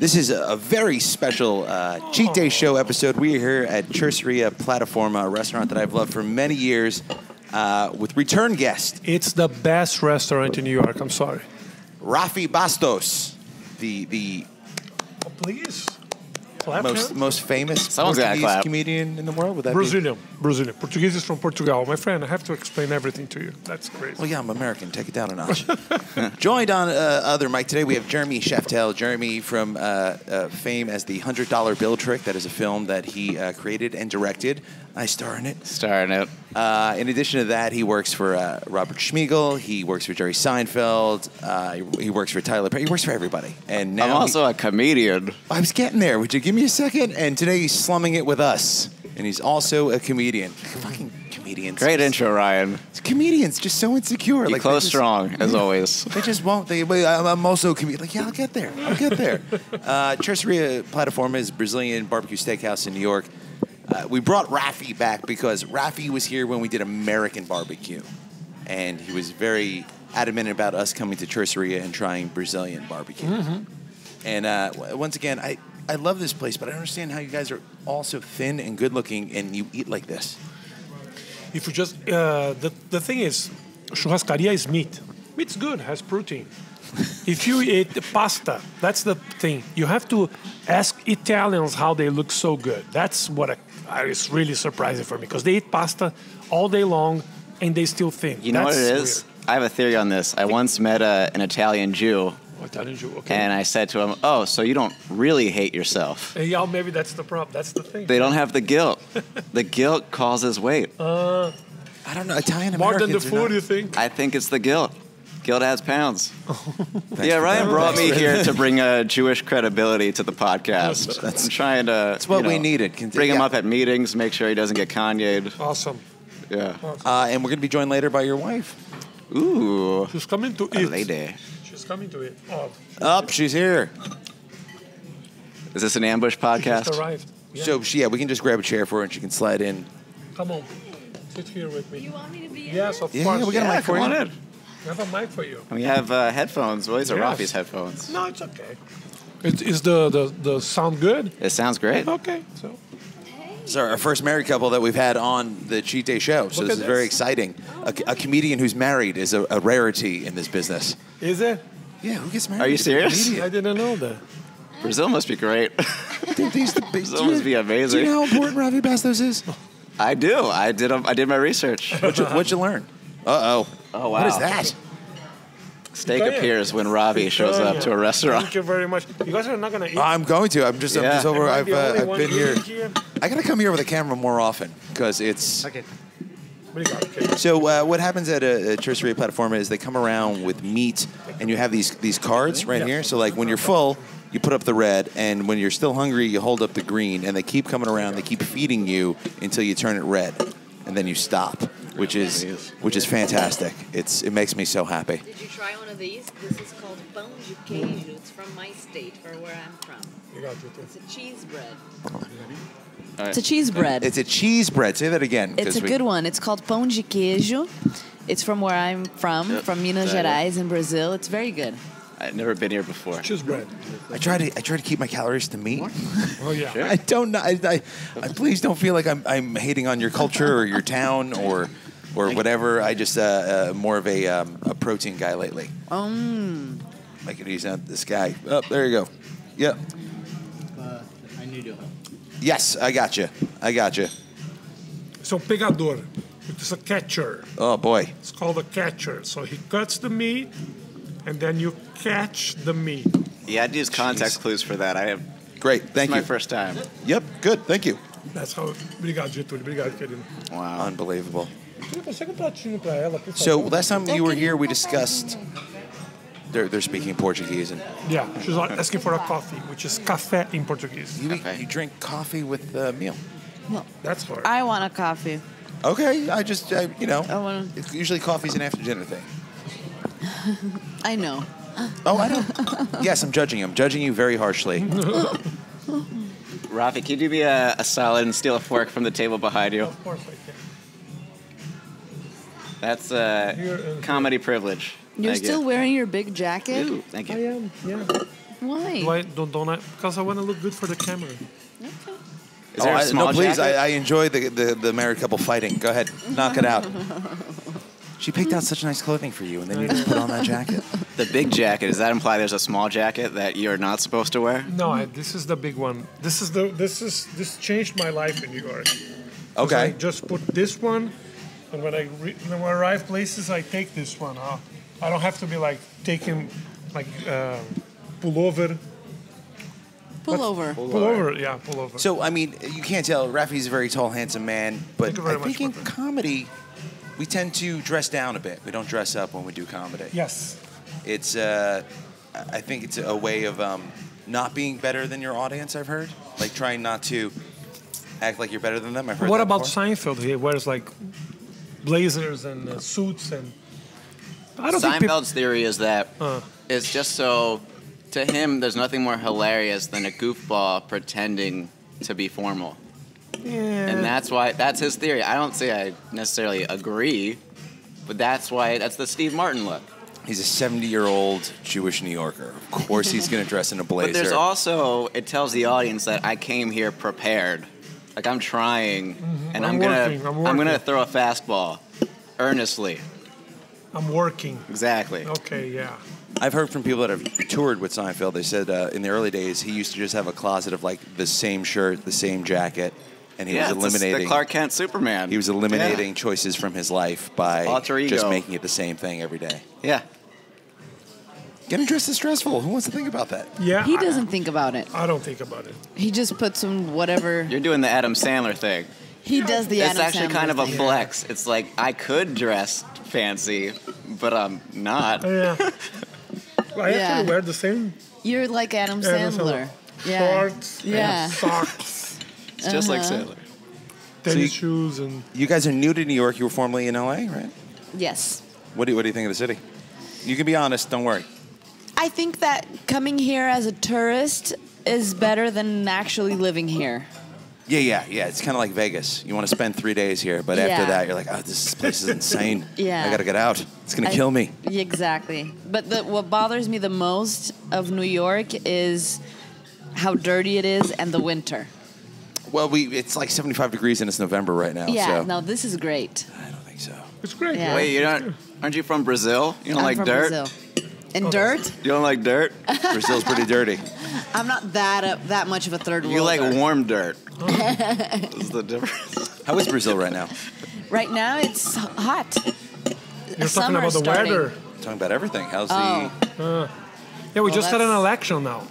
This is a, very special uh, cheat day show episode. We are here at Churrascaria Plataforma, a restaurant that I've loved for many years, uh, with return guest It's the best restaurant in New York. I'm sorry. Rafi Bastos, the the Oh, please. Clap most most famous Someone's Portuguese clap. comedian in the world. Would that be? Brazilian. Brazilian. Portuguese is from Portugal. My friend, I have to explain everything to you. That's crazy. Well, yeah, I'm American. Take it down a notch. Joined on uh, other mic today, we have Jeremy Schaftel. Jeremy from uh, uh, fame as the Hundred Dollar Bill Trick. That is a film that he uh, created and directed. I star in it. Starting it. Uh, in addition to that, he works for uh, Robert Smigel. He works for Jerry Seinfeld. Uh, he, he works for Tyler Perry. He works for everybody. And now I'm he- also a comedian. I was getting there. Would you give me a second? And today he's slumming it with us. And he's also a comedian. Fucking comedians. Great intro, Ryan. Comedians just so insecure. You like close just- strong, as always. They just won't. They, but I'm I'm also a comedian. Like, yeah, I'll get there. I'll get there. uh, Plataforma is Brazilian barbecue steakhouse in New York. Uh, we brought Rafi back because Rafi was here when we did American barbecue, and he was very adamant about us coming to Churrascaria and trying Brazilian barbecue. And uh, once again, I, I love this place, but I understand how you guys are all so thin and good looking and you eat like this. If you just uh, the the thing is, churrascaria is meat. Meat's good, has protein. if you eat pasta, that's the thing. You have to ask Italians how they look so good. That's what I, I is really surprising for me because they eat pasta all day long and they still thin. You know what That's it is? I have a theory on this. I once met a, an Italian Jew, Italian Jew, okay. and I said to him, "Oh, so you don't really hate yourself? Uh, yeah, maybe that's the problem. That's the thing. They don't have the guilt. the guilt causes weight. Uh, I don't know. Italian Americans more than the food, not- you think? I think it's the guilt. Guilt adds pounds. Yeah, Ryan brought me here to bring a Jewish credibility to the podcast. I'm trying to. That's what you we know, needed. Conti- Bring him yeah. up at meetings, make sure he doesn't get Kanye'd. Awesome. Yeah. Uh, and we're going to be joined later by your wife. Ooh, She's coming to a eat. lady. She's coming to eat. Oh, Up, she's here. Is this an ambush she just podcast? arrived. Yeah. So she, yeah, we can just grab a chair for her and she can slide in. Come on, sit here with me. You me. want me to be in Yes, of Yeah, course. yeah, we got a Yeah, mic for come you. On in. I have a mic for you. We have uh, headphones. Well, these are Yes. Rafi's headphones. No, it's okay. Is, is the, the the sound good? It sounds great. Okay, so It's our, our first married couple that we've had on the Cheat Day show. So Look this at is very this. exciting. A, a comedian who's married is a, a rarity in this business. is it? Yeah, who gets married? Are you serious? I didn't know that. Brazil must be great. Dude, these the big, Brazil must be amazing. Do amazing. you know how important Rafi Bastos is? I do. I did. A, I did my research. What'd you, what'd you learn? Uh oh. Oh wow. What is that? Steak Italian. appears when Rafi shows up to a restaurant. Thank you very much. You guys are not gonna eat. I'm going to. I'm just. I'm Yeah. just over. I I've, uh, I've been here. here? I gotta come here with a camera more often because it's. Okay. So uh, what happens at a, a churrascaria platform is they come around with meat, and you have these these cards right here. So like when you're full, you put up the red, and when you're still hungry, you hold up the green, and they keep coming around. They keep feeding you until you turn it red, and then you stop, which is which is fantastic. It's it makes me so happy. Did you try one of these? This is called pão de queijo. It's from my state, or where I'm from. It's a cheese bread. It's a cheese bread. It's a cheese bread. Say that again. It's a we- good one. It's called pão de queijo. It's from where I'm from, Yep. from Minas Gerais in Brazil. It's very good. I've never been here before. Cheese bread. I try to I try to keep my calories to meat. Oh yeah. I don't know. I, I, I please don't feel like I'm, I'm hating on your culture or your town or or whatever. I just uh, uh, more of a um, a protein guy lately. Um, I could use out this guy. Oh, there you go. Yep. Uh, I need your help. Yes, I got you. I got you. So pegador. It's a catcher. Oh boy. It's called a catcher. So he cuts the meat, and then you catch the meat. Yeah, I'd use context Jeez. clues for that. I have. Great. It's Thank my you. first time. Yep. Good. Thank you. That's how. Obrigado, Getúlio. Obrigado, querido. Wow. Unbelievable. Você consegue um pratinho pra ela, por So last time you were here, we discussed. They're, they're speaking Portuguese, and Yeah, she's asking for a coffee, which is café in Portuguese. you, Okay. you drink coffee with the meal. No, that's her. I want a coffee. Okay, I just I, you know, I wanna- it's usually coffee's an after dinner thing. I know. Oh, I know. yes, I'm judging you. I'm judging you very harshly. Rafi, can you do me a, a salad and steal a fork from the table behind you? Of course I can. That's uh, comedy privilege. You're I still get. wearing your big jacket? Ooh, thank I am, yeah. Why? Do I, don't, don't I? Because I want to look good for the camera. Is there Oh, a I- small no, please. I, I enjoy the, the the married couple fighting. Go ahead, knock it out. She picked out such nice clothing for you, and then you just put on that jacket. the big jacket. Does that imply there's a small jacket that you're not supposed to wear? No, I, this is the big one. This is the this is this changed my life in New York. 'Cause I Okay. just put this one, and when I re- when I arrive places, I take this one. Huh? I don't have to be like taking like uh, pullover. Pull over. Pullover, yeah, pullover. So, I mean, you can't tell. Rafi's a very tall, handsome man, but Thank you very I think in comedy, we tend to dress down a bit. We don't dress up when we do comedy. yes, It's, uh, I think it's a way of um, not being better than your audience. I've heard, like trying not to act like you're better than them. I've heard. what that about before. Seinfeld? He wears like blazers and uh, suits and. I don't think peop- Seinfeld's theory is that Uh. it's just so. To him, there's nothing more hilarious than a goofball pretending to be formal, Yeah. and that's why that's his theory. I don't say I necessarily agree, but that's why that's the Steve Martin look. He's a 70 year old Jewish New Yorker. Of course, he's going to dress in a blazer. But there's also it tells the audience that I came here prepared. Like I'm trying, and Mm-hmm. I'm I'm, gonna working, I'm I'm gonna throw a fastball, earnestly. I'm working. Exactly. Okay, yeah. I've heard from people that have toured with Seinfeld. They said uh, in the early days he used to just have a closet of like the same shirt, the same jacket, and he yeah, was eliminating. the Clark Kent Superman. he was eliminating choices from his life by just making it the same thing every day. Yeah. Getting dressed is stressful. Who wants to think about that? Yeah. He doesn't think about it. I don't think about it. He just puts some whatever. You're doing the Adam Sandler thing. He does the Adam it's actually Sandler kind of a thing. flex. It's like I could dress fancy, but I'm not. Yeah. I Yeah. actually wear the same You're like Adam Adam Sandler. Sandler. Yeah. shorts Yeah. and socks, It's just like Uh-huh. Sandler. tennis you- shoes, and You guys are new to New York. You were formerly in LA, right? Yes. What do you, what do you think of the city? You can be honest. Don't worry. I think that coming here as a tourist is better than actually living here. Yeah, yeah, yeah. It's kind of like Vegas. You want to spend three days here, but after Yeah. that, you're like, oh, this place is insane. Yeah. I got to get out. It's going to I- kill me. Exactly. But the, what bothers me the most of New York is how dirty it is and the winter. Well, we it's like 75 degrees and it's November right now. Yeah, so. no, this is great. I don't think so. it's great. Yeah. Wait, you don't? Aren't you from Brazil? You don't I'm like from dirt? Brazil. And Oh, dirt? You don't like dirt? Brazil's pretty dirty. I'm not that uh, that much of a third world. You like worlder. warm dirt. What's the difference? How is Brazil right now? Right now it's hot. You're talking about the starting. weather. Talking about everything. How's Oh. Yeah, we Well, just had an election now.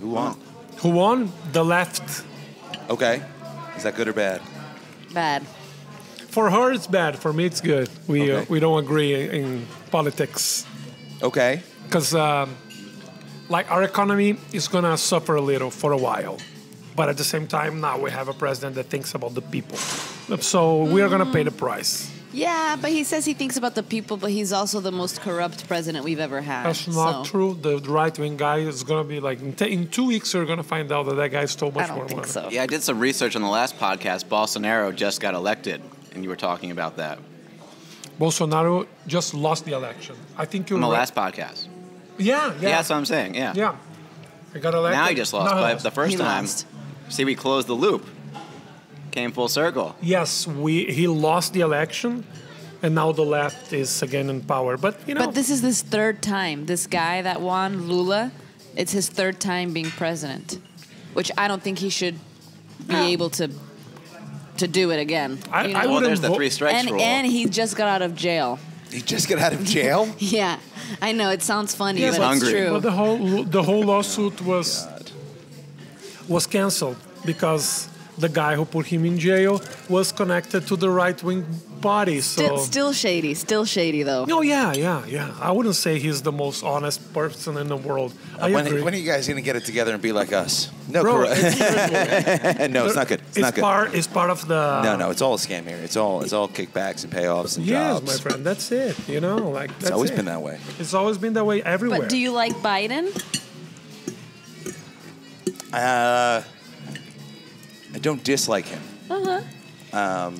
who won? Who won? The left. Okay, is that good or bad? Bad. For her, it's bad. For me, it's good. We uh, we don't agree in, in politics Okay, because, um, like, our economy is gonna suffer a little for a while, but at the same time, now we have a president that thinks about the people. So we are gonna pay the price. Yeah, but he says he thinks about the people, but he's also the most corrupt president we've ever had. That's not so true. The right wing guy is gonna be like in, t- in two weeks. You're gonna find out that that guy stole much I more don't think money. so. Yeah, I did some research on the last podcast. Bolsonaro just got elected, and you were talking about that Bolsonaro just lost the election. I think you're on the right. last podcast. Yeah, Yeah, yeah, that's what I'm saying. Yeah. yeah. He got elected. Now he just lost, No, but the first He time, lost. see, we closed the loop. Came full circle. Yes, we he lost the election, and now the left is again in power. But you know, But this is his third time. This guy that won, Lula, it's his third time being president, which I don't think he should be able to to do it again. I- you I? Well, wouldn't there's the vote- three strikes and rule. and he just got out of jail. he just got out of jail. Yeah, I know it sounds funny, He's but hungry. it's true. Well, the whole the whole lawsuit was was canceled because the guy who put him in jail was connected to the right wing party. So. still, still shady, still shady though. no, yeah, yeah, yeah. I wouldn't say he's the most honest person in the world. I when, when are you guys going to get it together and be like us? No, Bro, correct. it's, no, it's not good. It's, it's not good. part. It's part of the. no, no, it's all a scam here. It's all it's all kickbacks and payoffs and Yes, jobs. my friend. That's it. You know, like It's always it. been that way. It's always been that way everywhere. But do you like Biden? Uh, I don't dislike him. Uh huh.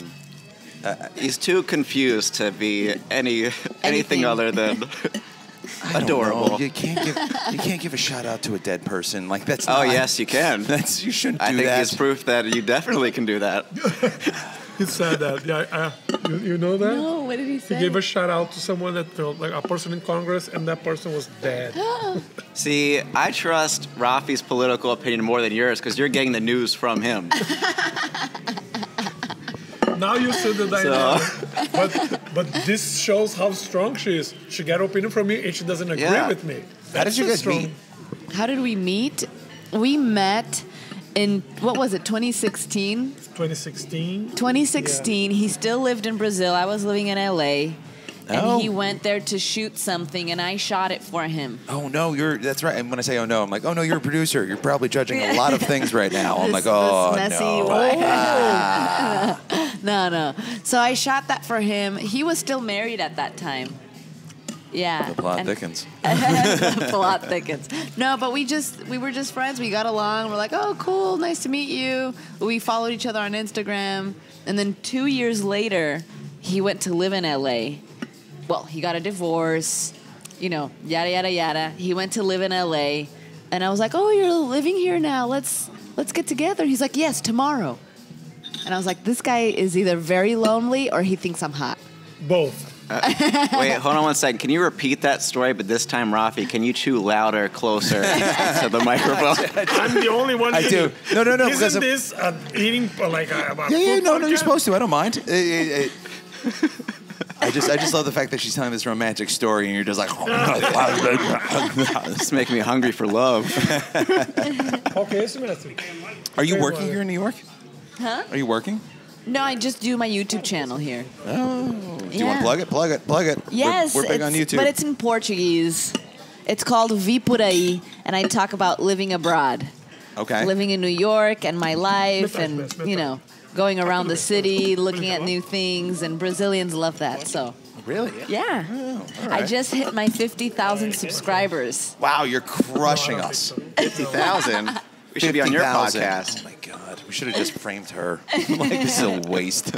He's too confused to be any anything Anything. other than Adorable. know. You can't give you can't give a shout out to a dead person. Like that's Oh not- yes, you can. That's you shouldn't do that. I think that. it's proof that you definitely can do that. He said that. Yeah, uh, you, you know that? No, what did he say? He gave a shout out to someone that, you know, like a person in Congress, and that person was dead. See, I trust Rafi's political opinion more than yours because you're getting the news from him. now you see the dynamic. But but this shows how strong she is. She got opinion from me, and she doesn't agree Yeah. with me. How did you That's guys strong. meet? How did we meet? We met in what was it? 2016. 2016. 2016. He still lived in Brazil. I was living in LA. And Oh. he went there to shoot something, and I shot it for him. Oh no, you're that's right. And when I say oh no, I'm like, oh no, you're a producer. You're probably judging a lot of things right now. I'm This- like, oh this messy no. way. no, no. So I shot that for him. He was still married at that time. Yeah. The plot and- thickens. the plot thickens. No, but we just we were just friends. We got along. We're like, oh, cool, nice to meet you. We followed each other on Instagram, and then two years later, he went to live in LA. Well, he got a divorce, you know, yada yada yada. He went to live in LA, and I was like, oh, you're living here now. Let's let's get together. He's like, yes, tomorrow. And I was like, this guy is either very lonely or he thinks I'm hot. Both. Wait, hold on one second. Can you repeat that story? But this time, Rafi, can you chew louder, closer to the microphone? I'm the only one. I do. No, no, no, Isn't of- this uh, eating uh, like a, a Yeah, yeah, no, no, you're supposed to. I don't mind. It- it- it- I just, I just love the fact that she's telling this romantic story, and you're just like, this making me hungry for love. Ok, esse mestre. are you working here in New York? Huh? Are you working? No, I just do my YouTube channel here. Oh, do you want to plug it? Plug it. Plug it. We're- Yes, we're, big on YouTube. but it's in Portuguese. It's called Vi por aí, and I talk about living abroad, okay. living in New York, and my life, and you know, going around the city, looking at new things, and Brazilians love that. So Really? yeah, oh, all I just hit my fifty thousand subscribers. Wow, you're crushing us. Fifty thousand. We should be on your 50,000. podcast. Oh my god, we should have just framed her. like this is a waste.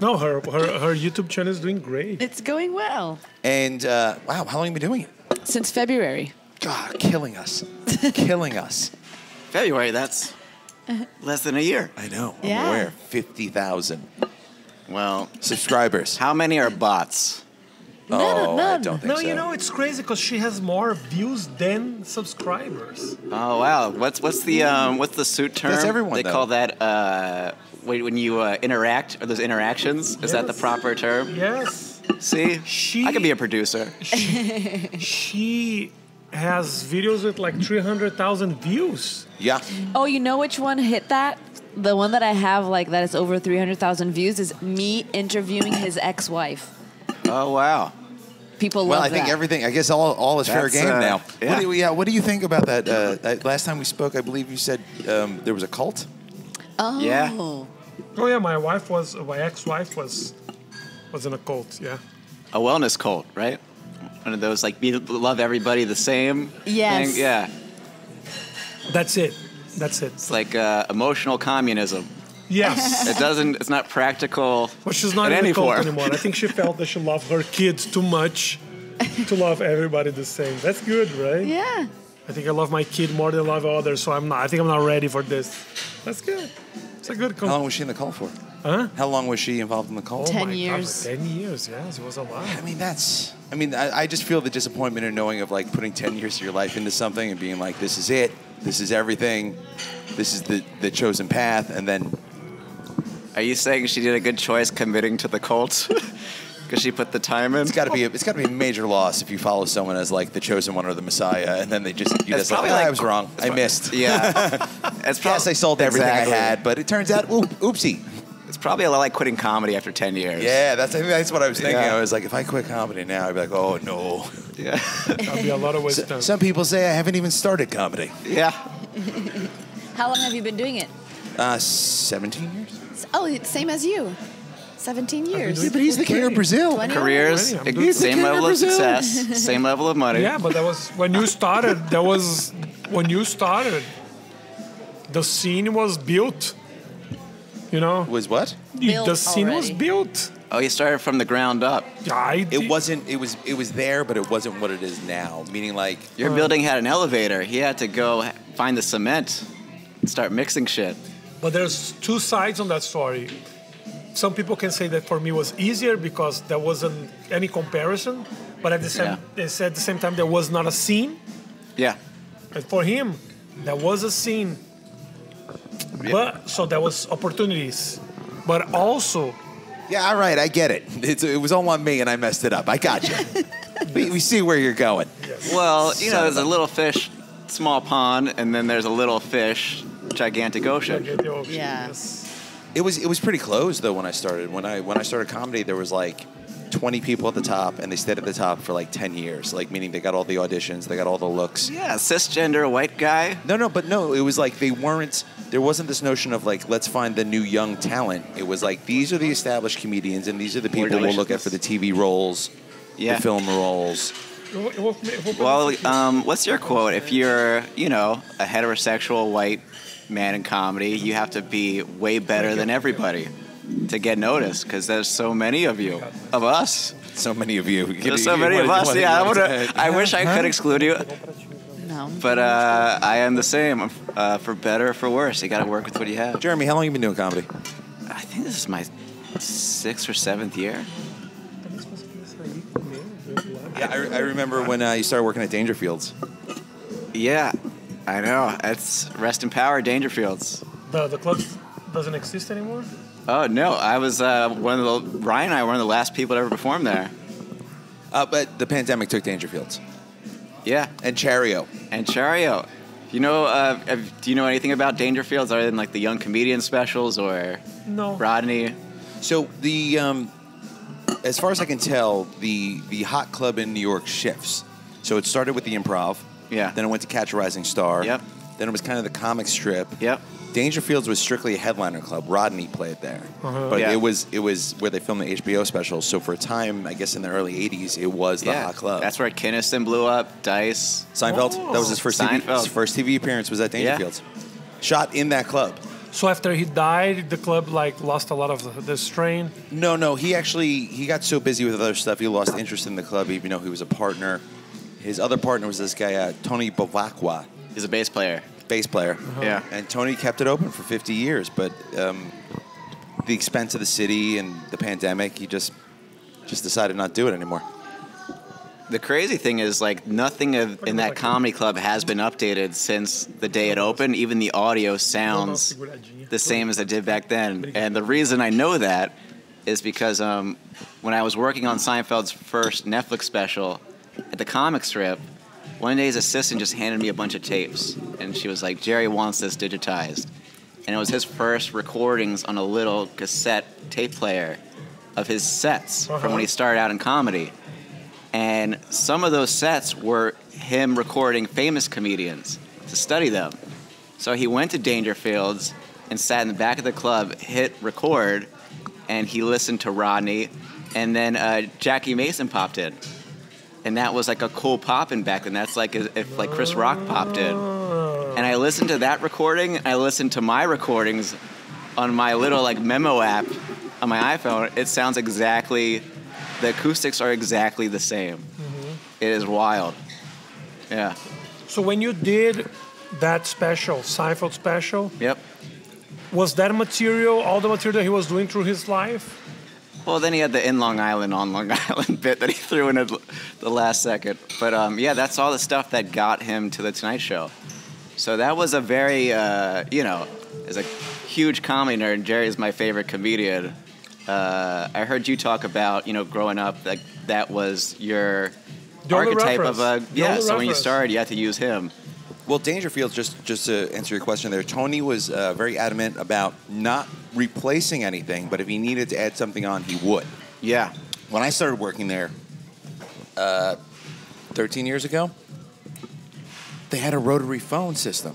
No, her, her her YouTube channel is doing great. It's going well And uh, wow, how long have you been doing it? since February. God, killing us, killing us. February, that's less than a year. I know. Yeah. I'm aware. Fifty thousand Well, subscribers. how many are bots? None, oh, I none. don't think No, so. you know it's crazy because she has more views than subscribers. Oh wow, what's what's the um, what's the suit term? That's everyone, They though. call that uh, when when you uh, interact or those interactions. Is that the proper term? Yes, See, She- I could be a producer. she has videos with like 300,000 views. Yeah. Oh, you know which one hit that? The one that I have like that is over three hundred thousand views is me interviewing his ex-wife. Oh wow. People Well, love I think that. everything. I guess all all is fair game uh, now. yeah. What do you, yeah. What do you think about that? Uh, that last time we spoke, I believe you said um, there was a cult. Oh. Yeah. Oh yeah, my wife was my ex-wife was was in a cult. Yeah. A wellness cult, right? One of those like be, love everybody the same. Yes. thing. Yeah. That's it. That's it. It's like uh, emotional communism. Yes. It doesn't. It's not practical. But she's not in in any the cult form. anymore. I think she felt that she loved her kids too much to love everybody the same. That's good, right? Yeah. I think I love my kid more than I love others, so I'm not. I think I'm not ready for this. That's good. It's a good. How long was she in the cult for? huh? How long was she involved in the cult? Oh Ten my years. God, Ten years. Yes, it was a lot. I mean, that's. I mean, I, I just feel the disappointment in knowing of like putting ten years of your life into something and being like, this is it, this is everything, this is the the chosen path, and then Are you saying she did a good choice committing to the cult? Because she put the time in. it's got to be a, it's got to be a major loss if you follow someone as like the chosen one or the Messiah, and then they just you just like, probably "Ah, like- I was wrong, I missed. Yeah. it's prob- Yes, I sold everything Exactly. I had, but it turns out, oop, oopsie. It's probably a lot like quitting comedy after 10 years. Yeah, that's I think that's what I was thinking. Yeah. I was like, if I quit comedy now, I'd be like, oh no. Yeah. There'll be a lot of ways So- done. some people say I haven't even started comedy. yeah. How long have you been doing it? Uh, 17 years. Oh, it's same as you. 17 years. Yeah, but he's the king of Brazil. Careers, I'm same He's the king level of of success, same level of money. Yeah, but that was when you started. That was when you started. The scene was built. You know, Was what? the Built scene was built. Oh, you started from the ground up. I It wasn't. It was. It was there, but it wasn't what it is now. Meaning, like, Your uh, building had an elevator. He had to go find the cement, and start mixing shit. But there's two sides on that story. Some people can say that for me was easier because there wasn't any comparison, but at the same it's at the same time there was not a scene. Yeah. And for him, there was a scene. But so there was opportunities, but also yeah, all right, I get it. It's, it was all on me, and I messed it up. I got you. we, we see where you're going. Well, you know, there's a a- little fish, small pond, and then there's a little fish, gigantic ocean. Yeah. It was. It was pretty closed though when I started. When I when I started comedy, there was like. 20 people at the top, and they stayed at the top for like 10 years. Like, meaning they got all the auditions, they got all the looks. Yeah, cisgender white guy. No, no, but no, it was like they weren't. There wasn't this notion of like let's find the new young talent. It was like these are the established comedians, and these are the people we'll look at for the TV roles, Yeah. the film roles. Well, um, what's your quote? If you're, you know, a heterosexual white man in comedy, you have to be way better than everybody to get noticed because there's so many of you, of us. So many of you. There's so many of us. Yeah, I, wanna, I wish I could exclude you, No. but uh, I am the same. Uh, for better or for worse, you got to work with what you have. Jeremy, how long have you been doing comedy? I think this is my sixth or seventh year. Yeah, I, I remember when uh, you started working at Dangerfields. Yeah, I know. It's rest in power, Dangerfields. The the club doesn't exist anymore. Oh no, I was uh, one of the Ryan and I were one of the last people to ever perform there. Uh, but the pandemic took Dangerfields Yeah, and Chario. and Chario. You know, uh, have- do you know anything about Dangerfields other than like the young comedian specials or No. Rodney? So the um, as far as I can tell, the the hot club in New York shifts. So it started with the improv. Yeah. Then it went to Catch a Rising Star. Yep. Then it was kind of the comic strip. Yep. Dangerfields was strictly a headliner club. Rodney played there, uh-huh. but Yeah. it was it was where they filmed the HBO specials. So for a time, I guess in the early '80s, it was the yeah, hot club. That's where Kinison blew up. Dice. Seinfeld. That was his first TV, Seinfeld. his first TV appearance was at Yeah. Dangerfields. Shot in that club. So after he died, the club like lost a lot of the, the strain. No, no, he actually he got so busy with other stuff he lost interest in the club, even though he was a partner. His other partner was this guy uh, Tony Bevacqua, He's a bass player. bass player. Yeah. And Tony kept it open for 50 years, but um, the expense of the city and the pandemic, he just just decided not to do it anymore. The crazy thing is, like, nothing of, in that comedy club has been updated since the day it opened. Even the audio sounds the same as it did back then. And the reason I know that is because um, when I was working on Seinfeld's first Netflix special at the comic strip, one day his assistant just handed me a bunch of tapes. And she was like, Jerry wants this digitized. And it was his first recordings on a little cassette tape player of his sets from when he started out in comedy. And some of those sets were him recording famous comedians to study them. So he went to Dangerfields and sat in the back of the club, hit record, and he listened to Rodney. And then uh, Jackie Mason popped in. And that was like a cool pop in back then. That's like if like Chris Rock popped in. And I listened to that recording. I listened to my recordings on my little like memo app on my iPhone. It sounds exactly, the acoustics are exactly the same. Mm-hmm. It is wild. Yeah. So when you did that special, Seinfeld special, Yep. was that material all the material that he was doing through his life? Well, then he had the in Long Island on Long Island bit that he threw in at the last second. But um, yeah, that's all the stuff that got him to the Tonight Show. So that was a very, uh, you know, as a huge comedy nerd, Jerry is my favorite comedian. Uh, I heard you talk about, you know, growing up, that that was your only archetype of a yeah. So when you started, you had to use him. Well, Dangerfield, just just to answer your question there, Tony was uh, very adamant about not replacing anything, but if he needed to add something on, he would. Yeah. When I started working there, uh, 13 years ago, they had a rotary phone system.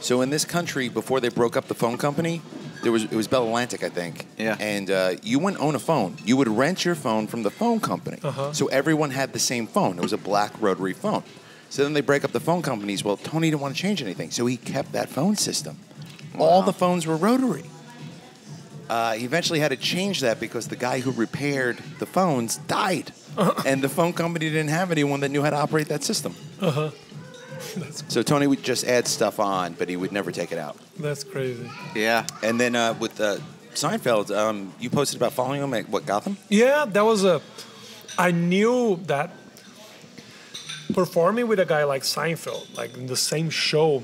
So in this country, before they broke up the phone company, there was it was Bell Atlantic, I think. Yeah. And uh, you wouldn't own a phone. You would rent your phone from the phone company. Uh-huh. So everyone had the same phone. It was a black rotary phone. So then they break up the phone companies. Well, Tony didn't want to change anything, so he kept that phone system. All the phones were rotary. uh, he eventually had to change that because the guy who repaired the phones died, and the phone company didn't have anyone that knew how to operate that system. Uh-huh. So Tony would just add stuff on, but he would never take it out. That's crazy. Yeah. And then uh, with uh, Seinfeld, um, you posted about following him at what Gotham? Yeah, that was a. I knew that performing with a guy like Seinfeld, like in the same show,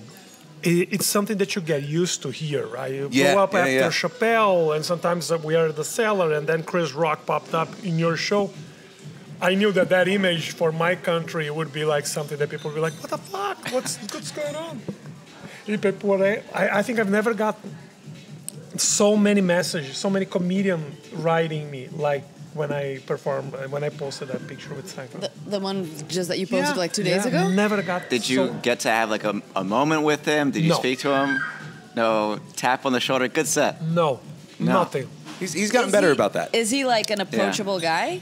it's something that you get used to here, right? You Yeah, up yeah, after yeah. Chappelle, and sometimes we are the Cellar, and then Chris Rock popped up in your show. I knew that that image for my country would be like something that people would be like, "What the fuck? What's what's going on?" People I, I think I've never got so many messages, so many comedian writing me like when I perform when I posted that picture with Seinfeld. The, the one just that you posted Yeah, like two days yeah, ago. Never got. Did you so- get to have like a, a moment with him? Did you No. speak to him? No. Tap on the shoulder. Good set. No, No. nothing. He's, he's gotten Is better he- about that. Is he like an approachable guy?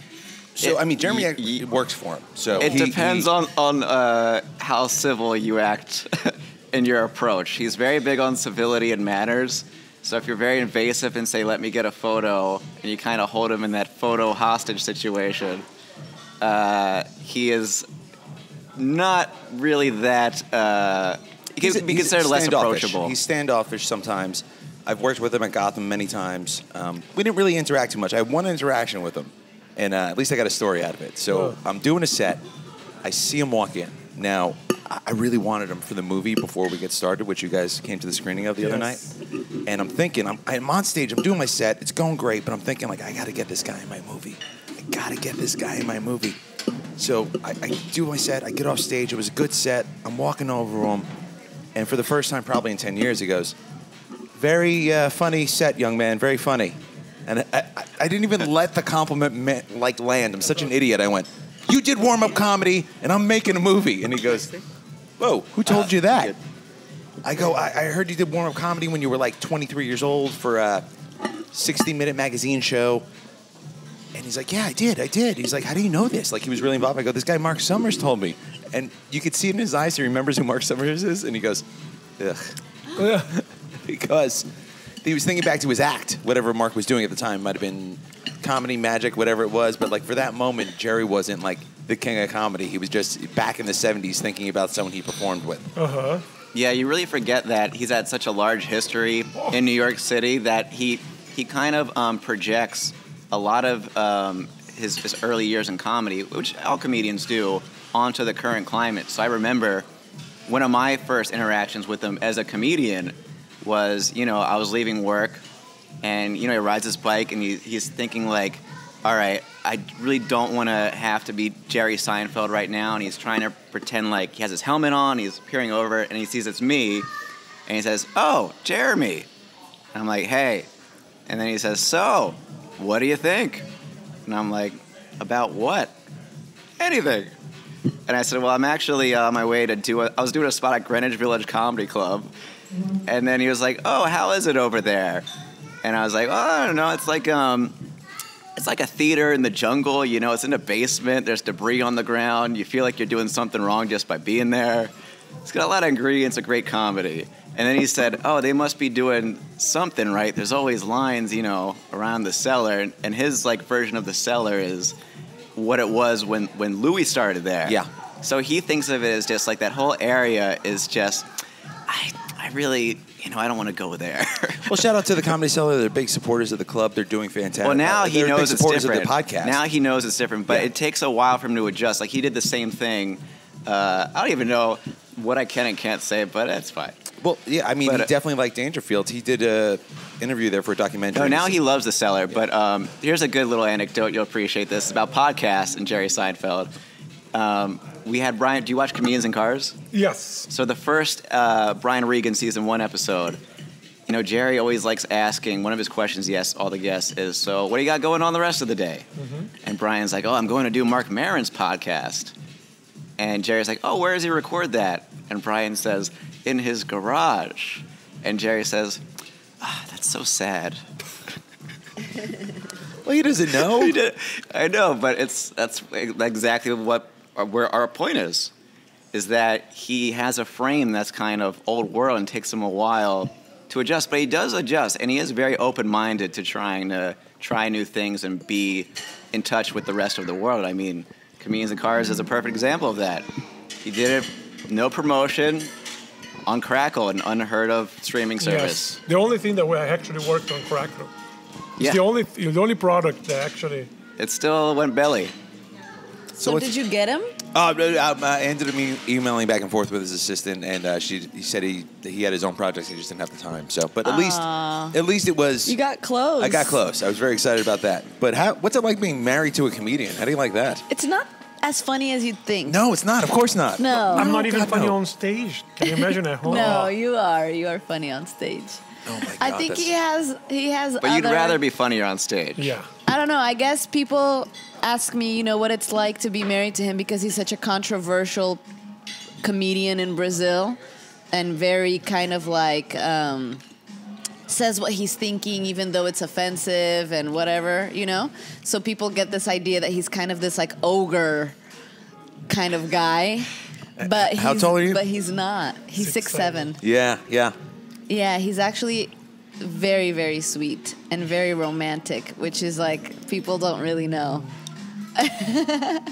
So I mean, Jeremy Ye- act- works for him. So It he- depends he- on on uh, how civil you act in your approach. He's very big on civility and manners. So if you're very invasive and say, "Let me get a photo," and you kind of hold him in that photo hostage situation, uh, he is not really that. Uh, he He's- can be considered less standoffish. approachable. He's standoffish sometimes. I've worked with him at Gotham many times. Um, we didn't really interact too much. I had one interaction with him, and uh, at least I got a story out of it. So Oh. I'm doing a set. I see him walk in. Now, I really wanted him for the movie before we get started, which you guys came to the screening of the other night. And I'm thinking, I'm, I'm on stage, I'm doing my set, it's going great, but I'm thinking, like, I got to get this guy in my movie. I got to get this guy in my movie. So I, I do my set, I get off stage, it was a good set. I'm walking over to him, and for the first time, probably in 10 years, he goes, Very uh, funny set, young man, very funny. And I, I, I didn't even let the compliment like land. I'm such an idiot. I went, You did warm up comedy, and I'm making a movie. And he goes, Whoa, who told you that? I go, I, I heard you did warm up comedy when you were like 23 years old for a 60 minute magazine show. And he's like, Yeah, I did, I did. He's like, How do you know this? Like, he was really involved. I go, This guy, Marc Summers, told me. And you could see in his eyes, he remembers who Marc Summers is. And he goes, Ugh. Because he was thinking back to his act, whatever Marc was doing at the time. Might have been comedy, magic, whatever it was. But like for that moment, Jerry wasn't like the king of comedy. He was just back in the 70s thinking about someone he performed with. Uh huh. Yeah, you really forget that he's had such a large history in New York City that he he kind of um, projects a lot of um, his, his early years in comedy, which all comedians do, onto the current climate. So I remember one of my first interactions with him as a comedian was, you know, I was leaving work, and you know, he rides his bike, and he, he's thinking like, all right, I really don't want to have to be Jerry Seinfeld right now, and he's trying to pretend like he has his helmet on, he's peering over, and he sees it's me, and he says, "Oh, Jeremy," and I'm like, "Hey," and then he says, "So, what do you think?" And I'm like, "About what?" Anything. And I said, "Well, I'm actually on my way to do. A, I was doing a spot at Greenwich Village Comedy Club." And then he was like, "Oh, how is it over there?" And I was like, "Oh, I don't know. It's like um, it's like a theater in the jungle. You know, it's in a basement. There's debris on the ground. You feel like you're doing something wrong just by being there. It's got a lot of ingredients of great comedy." And then he said, "Oh, they must be doing something right. There's always lines, you know, around the cellar." And, and his like version of the cellar is what it was when when Louis started there. Yeah. So he thinks of it as just like that whole area is just, I I really you know I don't want to go there. Well, shout out to the Comedy Cellar. They're big supporters of the club. They're doing fantastic. Well, now he they're knows big it's different. of the podcast. Now he knows it's different, but Yeah. it takes a while for him to adjust. Like he did the same thing. Uh, I don't even know what I can and can't say, but it's fine. well, yeah, I mean, But, he uh, definitely liked Dangerfield. He did a interview there for a documentary. No, now he loves the cellar. But um, here's a good little anecdote. You'll appreciate this about podcasts and Jerry Seinfeld. Um, we had Brian. Do you watch Comedians in Cars? Yes. So the first uh, Brian Regan season one episode, you know, Jerry always likes asking. One of his questions he asks all the guests is, "So, what do you got going on the rest of the day?" And Brian's like, "Oh, I'm going to do Marc Maron's podcast." And Jerry's like, "Oh, where does he record that?" And Brian says, "In his garage." And Jerry says, ah, "That's so sad." Well, he doesn't know. He did- I know, but it's that's exactly what Uh, where our point is, is that he has a frame that's kind of old world and takes him a while to adjust, but he does adjust, and he is very open-minded to trying to try new things and be in touch with the rest of the world. I mean, Comedians and Cars is a perfect example of that. He did it, no promotion, on Crackle, an unheard of streaming service. Yes. The only thing that we actually worked on Crackle. It's Yeah. the only the only product that actually. It still went belly. So, what's- did you get him? Uh, um, I ended up emailing back and forth with his assistant, and uh, she he said he he had his own projects. He just didn't have the time. So, but at least at least it was. You got close. I got close. I was very excited about that. But how? What's it like being married to a comedian? How do you like that? It's not as funny as you'd think. No, it's not. Of course not. No. I'm not even God, funny no. on stage. Can you imagine that? home? No, you are. You are funny on stage. Oh my god. I think that's- he has. He has. But you'd rather be funnier on stage. Yeah. I don't know. I guess people ask me, you know, what it's like to be married to him because he's such a controversial comedian in Brazil and very kind of like um, says what he's thinking, even though it's offensive and whatever, you know? So people get this idea that he's kind of this like ogre kind of guy. But How he's- tall are you? But he's not. He's Six, six seven. Yeah, yeah. Yeah, he's actually very, very sweet and very romantic, which is like people don't really know.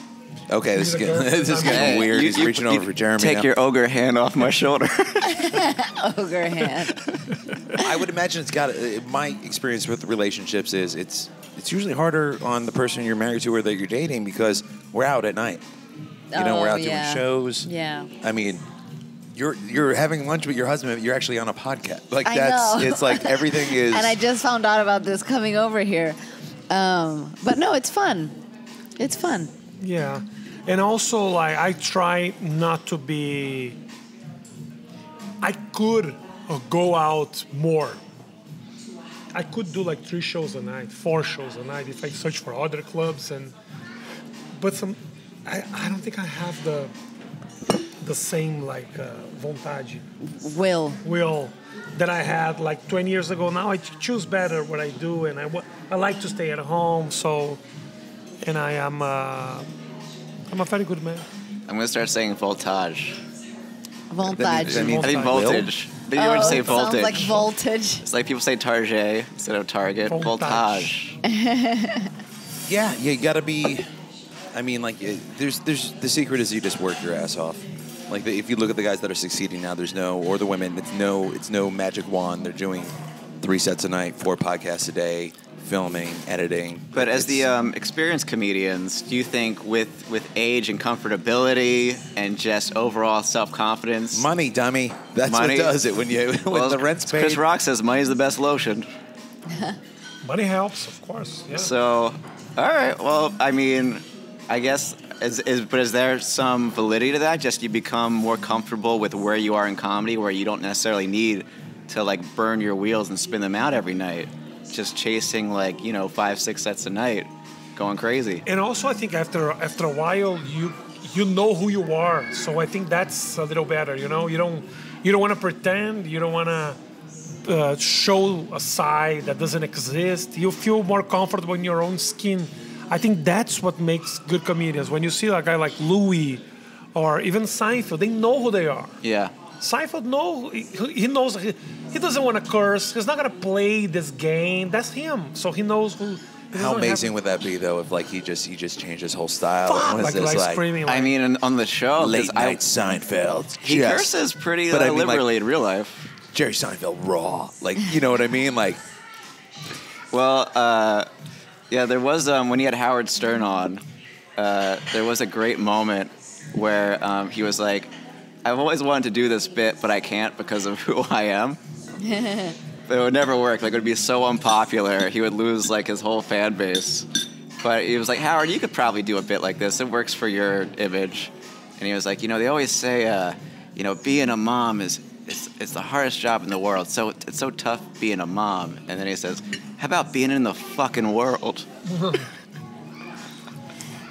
Okay, this is He's a getting, this is getting Hey, weird. He's you- reaching you over for Jeremy. Take now. your ogre hand off my shoulder. Ogre hand. I would imagine it's got. Uh, my experience with relationships is it's it's usually harder on the person you're married to or that you're dating because we're out at night. You know, we're Oh, out yeah. doing shows. Yeah. I mean, you're you're having lunch with your husband. but You're actually on a podcast. Like I that's know. it's like everything is. And I just found out about this coming over here. Um, but no, it's fun. It's fun. Yeah, and also like I try not to be. I could uh, go out more. I could do like three shows a night, four shows a night if I search for other clubs and. But some, I, I don't think I have the. The same like uh, vontade, Will. will that I had like 20 years ago. Now I choose better what I do, and I I like to stay at home. So, and I am uh, I'm a very good man. I'm gonna start saying voltage. Voltage. that means- I think Will? voltage. But you would say Oh, it sounds voltage. like voltage. it's like people say target instead of target. Voltage. Voltage. yeah, you got to be. I mean, like there's there's the secret is you just work your ass off. Like the, if you look at the guys that are succeeding now, there's no or the women. It's no it's no magic wand. They're doing three sets a night, four podcasts a day, filming, editing. But as the um, experienced comedians, do you think with with age and comfortability and just overall self confidence, money, dummy, that's Money. what does it when you when the rent's paid. Chris Rock says money's the best lotion. Money helps, of course. Yeah. So, all right. Well, I mean, I guess is, is but is there some validity to that? Just you become more comfortable with where you are in comedy, where you don't necessarily need to like burn your wheels and spin them out every night. Just chasing like you know five six sets a night, going crazy. and also I think after after a while you you know who you are. So I think that's a little better. You know, you don't you don't want to pretend. You don't want to. Uh, show a side that doesn't exist. You feel more comfortable in your own skin. I think that's what makes good comedians. When you see a guy like Louis or even Seinfeld, they know who they are. Yeah. Seinfeld know he, he knows he, he doesn't want to curse. He's not gonna play this game. That's him. So he knows who. he How amazing have- would that be, though, if like he just he just changed his whole style? Fuck, What is like, this, like, like screaming. Like, I mean, in- on the show, late I- night Seinfeld? he Just- curses pretty But uh, I mean, like- liberally in real life. Jerry Seinfeld raw, like you know what I mean? Like Well, uh, yeah, there was um, when he had Howard Stern on. Uh, there was a great moment where um, he was like, "I've always wanted to do this bit, but I can't because of who I am." it would never work. Like it would be so unpopular. He would lose like his whole fan base. But he was like, "Howard, you could probably do a bit like this. It works for your image." And he was like, "You know, they always say, uh, you know, being a mom is." It's, it's the hardest job in the world. So it's so tough being a mom. And then he says, "How about being in the fucking world?"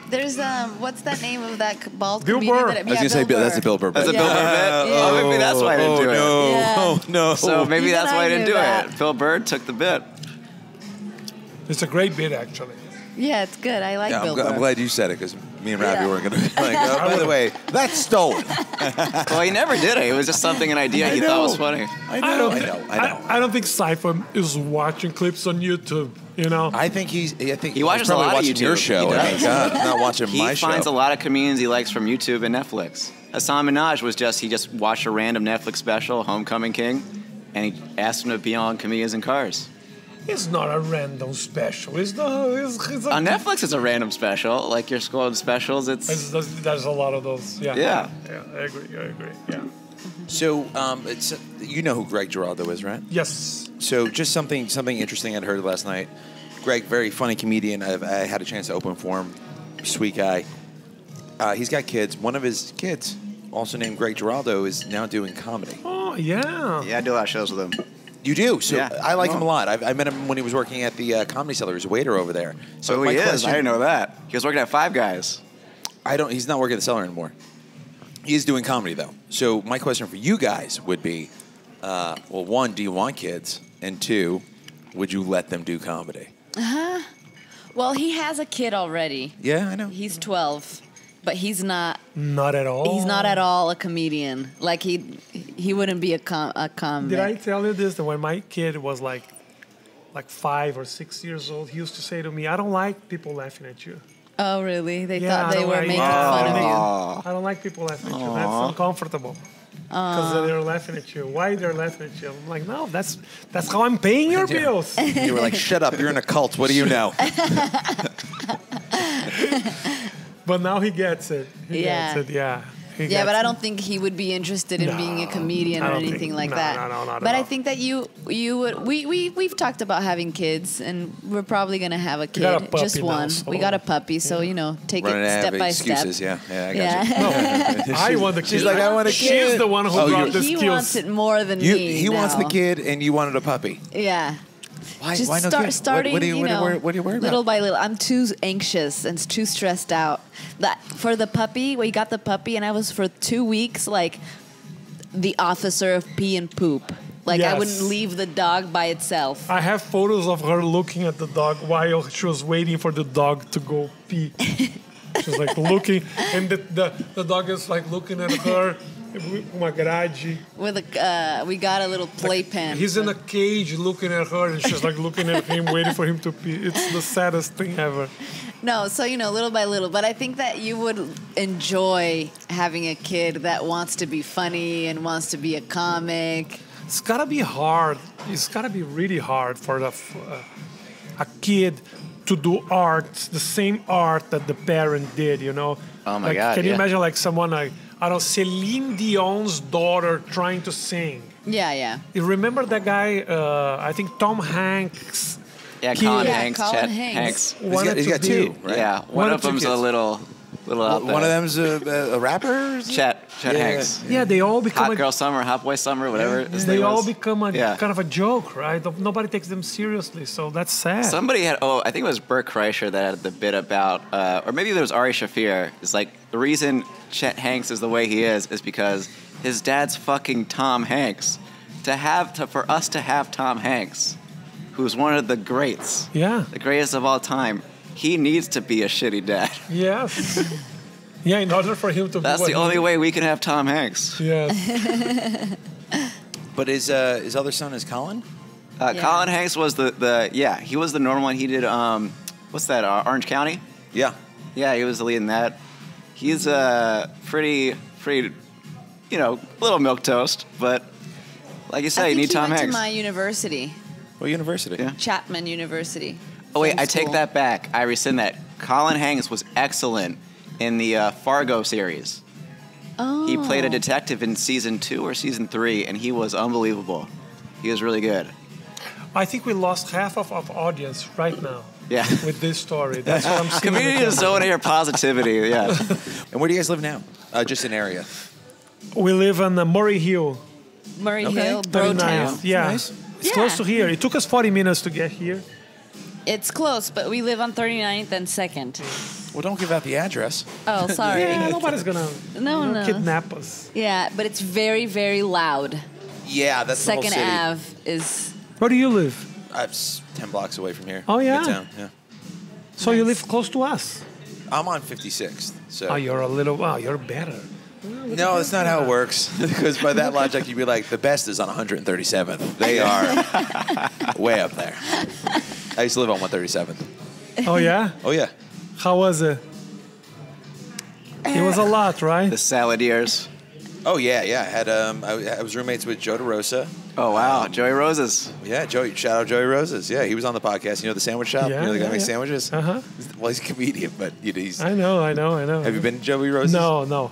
There's um, what's that name of that c- bald Bill comedian? Burr. That, I was gonna say Bill that's a Bill Burr. That's a bit. Bill Burr bit. Yeah. Oh, maybe that's why I didn't oh, do it. Yeah. Oh no! So maybe Even that's why I I didn't do that. it. Bill Burr took the bit. it's a great bit actually. Yeah, it's good. I like Yeah, I'm, Bill gl- I'm glad you said it because me and Rafi Yeah. weren't going to be like, oh, by the way, that's stolen. Well, he never did it. It was just something, an idea he thought was funny. I know, I don't, I know, I know. I, don't think Cypher is watching clips on YouTube. You know, I think he's. I think He watches he's probably a lot of watching your YouTube. show. He I mean, does. God, not watching He my show. He finds a lot of comedians he likes from YouTube and Netflix. Hasan Minhaj was just he just watched a random Netflix special, Homecoming King, and he asked him to be on Comedians in Cars. It's not a random special. It's not. It's, it's a, On Netflix, it's a random special, like your squad specials. It's There's, there's, there's a lot of those. Yeah. Yeah. Yeah. I agree. I agree. Yeah. So, um, it's you know who Greg Giraldo is, right? Yes. So, just something something interesting I'd heard last night. Greg, very funny comedian. I've, I had a chance to open for him. Sweet guy. Uh, he's got kids. One of his kids, also named Greg Giraldo, is now doing comedy. Oh yeah. yeah, I do a lot of shows with him. You do. So Yeah. I like him a Oh. lot. I, I met him when he was working at the uh, Comedy Cellar. He was a waiter over there. So So my he is. I didn't know that. He was working at Five Guys. I don't. He's not working at the cellar anymore. He is doing comedy though. So my question for you guys would be, uh, well, one, do you want kids? And two, would you let them do comedy? Well, he has a kid already. Yeah, I know. He's 12, but he's not. Not at all. He's not at all a comedian. Like he, he wouldn't be a com a comic. Did I tell you this? That when my kid was like, like five or six years old, he used to say to me, "I don't like people laughing at you." Oh, really? They Yeah, thought they were like- making Yeah, fun of you. I don't like people laughing at you. That's uncomfortable. Because they're laughing at you. Why they're laughing at you? I'm like, no, that's that's how I'm paying your bills. You were like, shut up. You're in a cult. What do you know? but now he gets it. He Yeah. gets it. Yeah. He Yeah, but gets I don't think he would be interested in being a comedian or anything think- like no, that. no, no, not at but I think that you you would we we we've talked about having kids and we're probably gonna have a kid, a puppy just now, one. so- We got a puppy, so you know, take Running it step of by step. Yeah, yeah, I got you. No, I want the kid. She's like, I want a kid. She's kid. the one who Oh, brought you're- the He skills. wants it more than You, me. he wants the kid, and you wanted a puppy. Yeah. Why? Just why no start kid? starting, What, what, you, you what, know, what do you worry little about? by little. I'm too anxious and too stressed out. That for the puppy, we got the puppy, and I was for two weeks like the officer of pee and poop. Like I wouldn't leave the dog by itself. I have photos of her looking at the dog while she was waiting for the dog to go pee. She's like looking, and the, the, the dog is like looking at her. Uma grade. With a, uh, we got a little playpen. He's in a cage looking at her, and she's like looking at him, waiting for him to pee. It's the saddest thing ever. No, so you know, little by little. But I think that you would enjoy having a kid that wants to be funny and wants to be a comic. It's gotta be hard. It's gotta be really hard for the, uh, a kid to do art, the same art that the parent did. You know. Oh my like, God, Can you imagine like someone like I don't Celine Dion's daughter trying to sing? Yeah, yeah. You remember that guy? Uh, I think Tom Hanks. Yeah, Kid. Colin Yeah, Hanks, Colin Chet Hanks. Hanks. He's wanted got, he's to got be- two, right? Yeah, One one of of them's a little, little out there. One of them's a, a rapper. Chet, Chet Yeah. Hanks. Yeah, they all become Hot a, Girl Summer, Hot Boy Summer, whatever. his they all was. become a Yeah. kind of a joke, right? Nobody takes them seriously, so that's sad. Somebody had, oh, I think it was Bert Kreischer that had the bit about, uh, or maybe there was Ari Shaffir. It's like the reason Chet Hanks is the way he is is because his dad's fucking Tom Hanks. To have, to, for us to have Tom Hanks, who's one of the greats, yeah. the greatest of all time, he needs to be a shitty dad. Yes. yeah, in order for him to That's be the only he- way we can have Tom Hanks. Yes. But his uh, his other son is Colin. Uh, Yeah. Colin Hanks was the, the, yeah, he was the normal one. He did, um, what's that, uh, Orange County? Yeah. Yeah, he was the lead in that. He's uh, pretty, pretty, you know, little milk toast, but like you say, I you think need he Tom went Hanks. to my university, What university? Yeah. Chapman University. Oh wait, I take that back. I rescind that. Colin Hanks was excellent in the uh, Fargo series. Oh. He played a detective in season two or season three, and he was unbelievable. He was really good. I think we lost half of our audience right now Yeah. with this story. That's what I'm seeing. on the Comedians camera. don't want to hear positivity. Yeah. And where do you guys live now? Uh, just an area. We live on the Murray Hill. Murray Okay. Hill, Very Brotown. nice. Yeah. Nice. It's Yeah. close to here. It took us 40 minutes to get here. It's close, but we live on 39th and 2nd. Well, don't give out the address. Oh, sorry. Yeah, nobody's gonna No, you know, no. kidnap us. Yeah, but it's very, very loud. Yeah, that's the Second whole city. Ave is. Where do you live? I'm ten blocks away from here. Oh, yeah? Midtown. Yeah. So you live close to us. I'm on 56th. So Oh, you're a little. Wow, you're better. no, that's not how it works. because by that logic, you'd be like, the best is on 137th. They are way up there. I used to live on 137th. Oh yeah. Oh yeah. How was it? It was a lot, right? The saladiers. Oh yeah, yeah. I had um, I, I was roommates with Joe DeRosa. Oh wow, Joey Roses. Yeah, Joey. Shout out Joey Roses. Yeah, he was on the podcast. You know the sandwich shop. Yeah, you know the guy yeah, who makes yeah. sandwiches. Uh huh. Well, he's a comedian, but you know, he's. I know, I know, I know. Have you been to Joey Roses? No, no.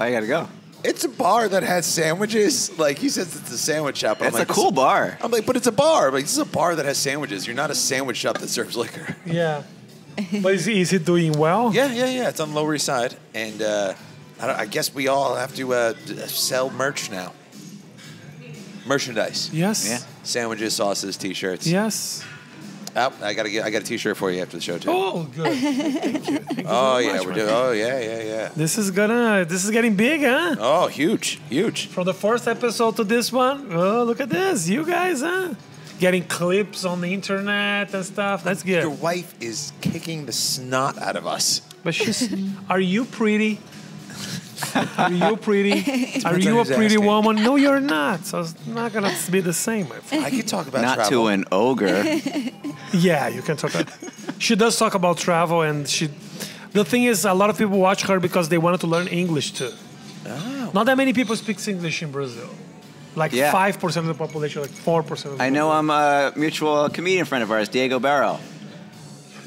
I gotta go. It's a bar that has sandwiches. Like he says, it's a sandwich shop. but I'm It's like, a cool bar. I'm like, but it's a bar. Like this is a bar that has sandwiches. You're not a sandwich shop that serves liquor. Yeah. but is, is he doing well? Yeah, yeah, yeah. It's on the Lower East Side, and uh, I, don't, I guess we all have to uh, d- sell merch now. Merchandise, Yes. Yeah. sandwiches, sauces, T-shirts. Yes. Oh, I gotta. I got a T-shirt for you after the show too. Oh, good. Thank you. Thank you Oh very yeah, much, we're doing. Oh yeah, yeah, yeah. This is gonna. This is getting big, huh? Oh, huge, huge. From the first episode to this one. Oh, look at this, you guys, huh? Getting clips on the internet and stuff. That's good. Your wife is kicking the snot out of us. But she's. Are you pretty? Are you pretty? Are you a pretty asking. woman? No, you're not. So it's not gonna be the same. I could talk about Not travel. to an ogre. Yeah, you can talk. About, she does talk about travel, and she. The thing is, a lot of people watch her because they wanted to learn English too. Oh. Not that many people speak English in Brazil. Like Yeah. five percent of the population, like four percent. I know. I'm a mutual comedian friend of ours, Diego Barro.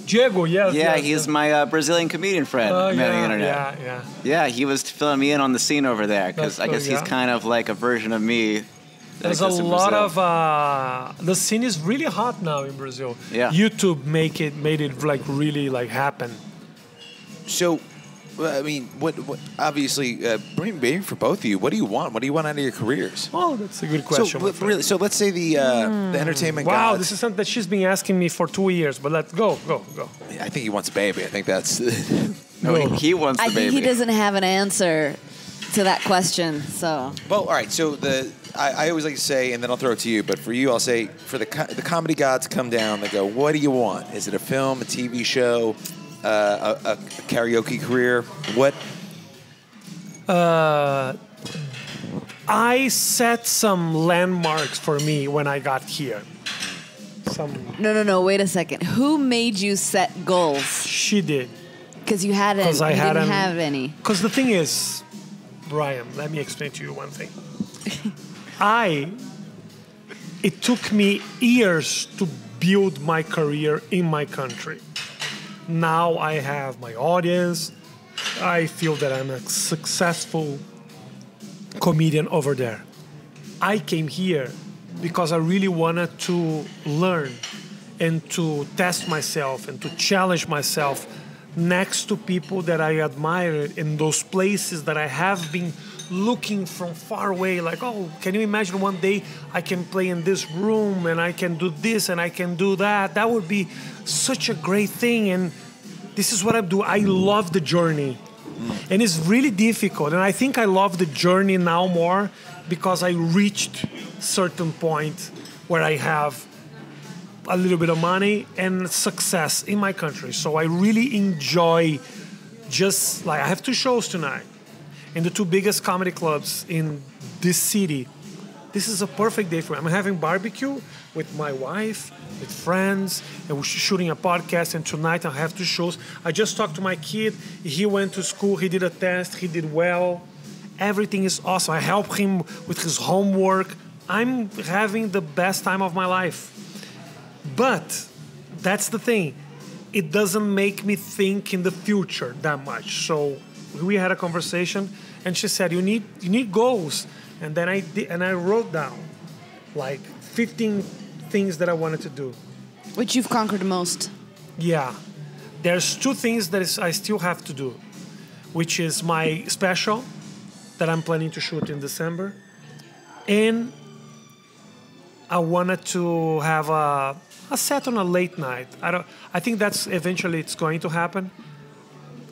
Diego, yes. Yeah, yes, he's yes. my uh, Brazilian comedian friend on the yeah, internet. yeah, yeah. Yeah, he was filling me in on the scene over there because I guess cool, he's kind of like a version of me. There's a lot of uh, the scene is really hot now in Brazil. Yeah. YouTube make it made it like really like happen. So, well, I mean, what? what obviously, uh, maybe maybe for both of you, what do you want? What do you want out of your careers? Oh, that's a good question. So, my but friend. really, so let's say the uh, the entertainment. wow, gods- this is something that she's been asking me for two years. But let's go, go, go. I think he wants a baby. I think that's. No, he- he wants the I baby. think he doesn't have an answer to that question. So well, all right. So the I, I always like to say, and then I'll throw it to you. But for you, I'll say for the co- the comedy gods come down. They go, "What do you want? Is it a film, a TV show, uh, a, a karaoke career? What?" Uh, I set some landmarks for me when I got here. Some no, no, no. Wait a second. Who made you set goals? she did. Because you hadn't. 'Cause I you didn't hadn't- have any. Because the thing is, Brian, let me explain to you one thing. I, it took me years to build my career in my country. Now I have my audience. I feel that I'm a successful comedian over there. I came here because I really wanted to learn and to test myself and to challenge myself next to people that I admire in those places that I have been looking from far away. Like, oh, can you imagine one day I can play in this room and I can do this and I can do that? That would be such a great thing. And this is what I do. I love the journey. Mm. And it's really difficult. And I think I love the journey now more because I reached certain point where I have a little bit of money and success in my country. So I really enjoy just like I have two shows tonight in the two biggest comedy clubs in this city. This is a perfect day for me. I'm having barbecue with my wife, with friends, and we're shooting a podcast. And tonight I have two shows. I just talked to my kid. He went to school. He did a test. He did well. Everything is awesome. I help him with his homework. I'm having the best time of my life. But that's the thing. It doesn't make me think in the future that much. So we had a conversation, and she said, "You need you need goals." And then I did, and I wrote down like 15 things that I wanted to do. Which you've conquered most. Yeah, there's two things that is, I still have to do, which is my special that I'm planning to shoot in December, and I wanted to have a, a set on a late night. I don't. I think that's eventually it's going to happen.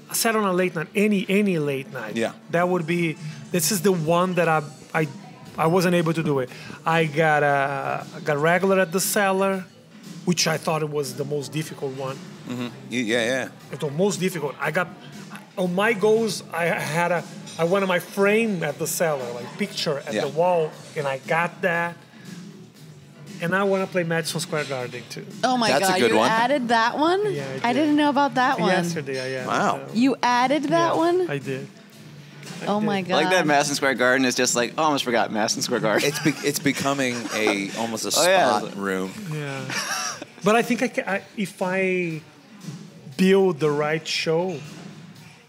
A sat on a late night, any any late night. Yeah. That would be. This is the one that I I I wasn't able to do it. I got a I got regular at the cellar. which I thought it was the most difficult one. You- yeah, yeah. It was most difficult. I got on my goals. I had a I wanted my frame at the cellar, like picture at Yeah. the wall, and I got that. And I want to play Madison Square Garden too. Oh my That's a god, good you one. added that one? Yeah, I I, did. didn't know about that one. Yesterday, I added Wow. that. You added that Yeah, one? I did. oh my did. god. Like that Madison Square Garden is just like, oh, I almost forgot Madison Square Garden. It's be- it's becoming a almost a Oh, yeah. spot room. Yeah. but I think I can, I, if I build the right show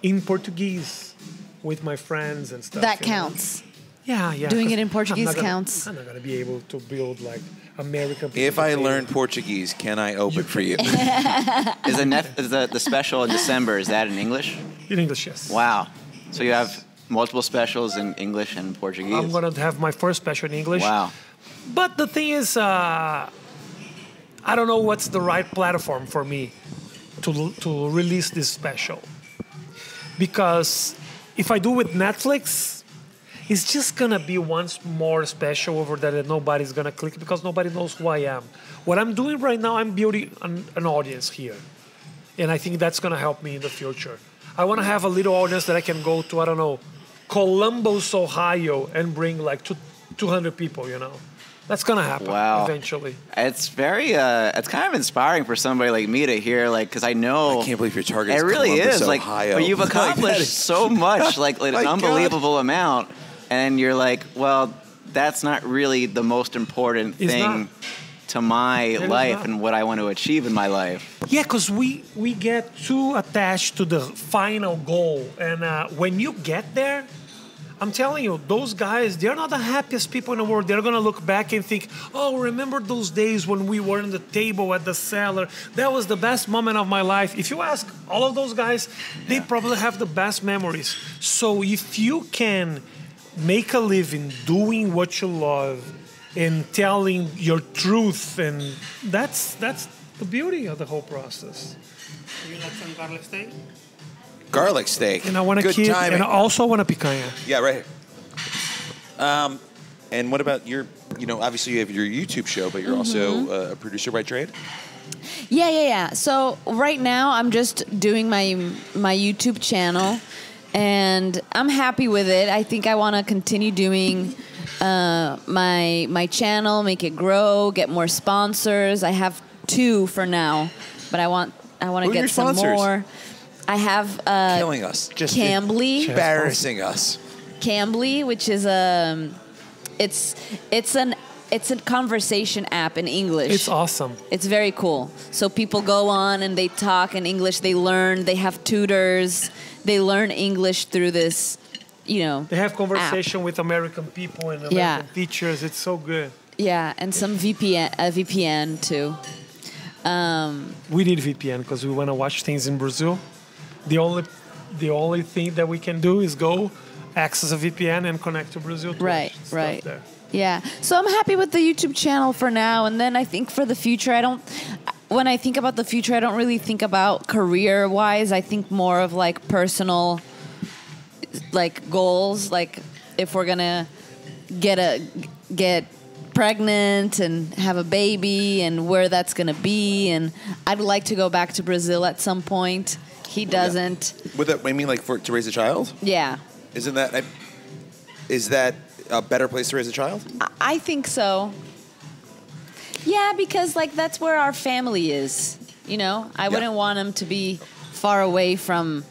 in Portuguese with my friends and stuff. that counts. know. Counts. Yeah, yeah. Doing it in Portuguese I'm gonna- counts. I'm not gonna be able to build like American. If I people. learn Portuguese, can I open for you? is the, nef- is the the special in December? Is that in English? in English, yes. Wow. So you have multiple specials in English and Portuguese. I'm gonna have my first special in English. Wow. But the thing is, uh, I don't know what's the right platform for me to to release this special. Because if I do with Netflix, it's just gonna be once more special over there that nobody's gonna click because nobody knows who I am. What I'm doing right now, I'm building an, an audience here, and I think that's gonna help me in the future. I want to have a little audience that I can go to. I don't know, Columbus, Ohio, and bring like two, 200 people. You know, that's gonna happen Wow. eventually. It's very, uh, it's kind of inspiring for somebody like me to hear, like, because I know I can't believe your target It really Columbus, is like, Ohio. but you've accomplished so much, like, like My an God. unbelievable amount, and you're like, well, that's not really the most important It's thing not. to my life and what I want to achieve in my life. Yeah, because we we get too attached to the final goal, and uh, when you get there, I'm telling you, those guys they're not the happiest people in the world. They're gonna look back and think, "Oh, remember those days when we were in the table at the cellar? That was the best moment of my life." If you ask all of those guys, they probably have the best memories. So if you can make a living doing what you love and telling your truth, and that's that's the beauty of the whole process. You like some garlic steak? Garlic steak. And I want to Good keep, timing. and I also want a picanha. Yeah, right here. Um, and what about your? You know, obviously you have your YouTube show, but you're Mm-hmm. also uh, a producer by trade. Yeah, yeah, yeah. So right now I'm just doing my my YouTube channel, and I'm happy with it. I think I want to continue doing uh, my my channel, make it grow, get more sponsors. I have two for now, but I want I want to get some sponsors? more. I have uh, Killing us. Just Cambly. embarrassing us. Cambly, which is a it's it's an it's a conversation app in English. It's awesome. It's very cool. So people go on and they talk in English. They learn. They have tutors. They learn English through this. You know. They have app. conversation with American people and American Yeah. teachers. It's so good. Yeah, and some VPN, a VPN too. Um, We need VPN because we want to watch things in Brazil. The only the only thing that we can do is go access a VPN and connect to Brazil. To right, right. Yeah. So I'm happy with the YouTube channel for now, and then I think for the future, I don't. When I think about the future, I don't really think about career wise. I think more of like personal, like goals. Like if we're gonna get a get pregnant and have a baby, and where that's gonna be, and I'd like to go back to Brazil at some point. He doesn't. With that, I mean, like for to raise a child. Yeah. Isn't that? Is that a better place to raise a child? I- I think so. Yeah, because like that's where our family is. You know, I wouldn't want them to be far away from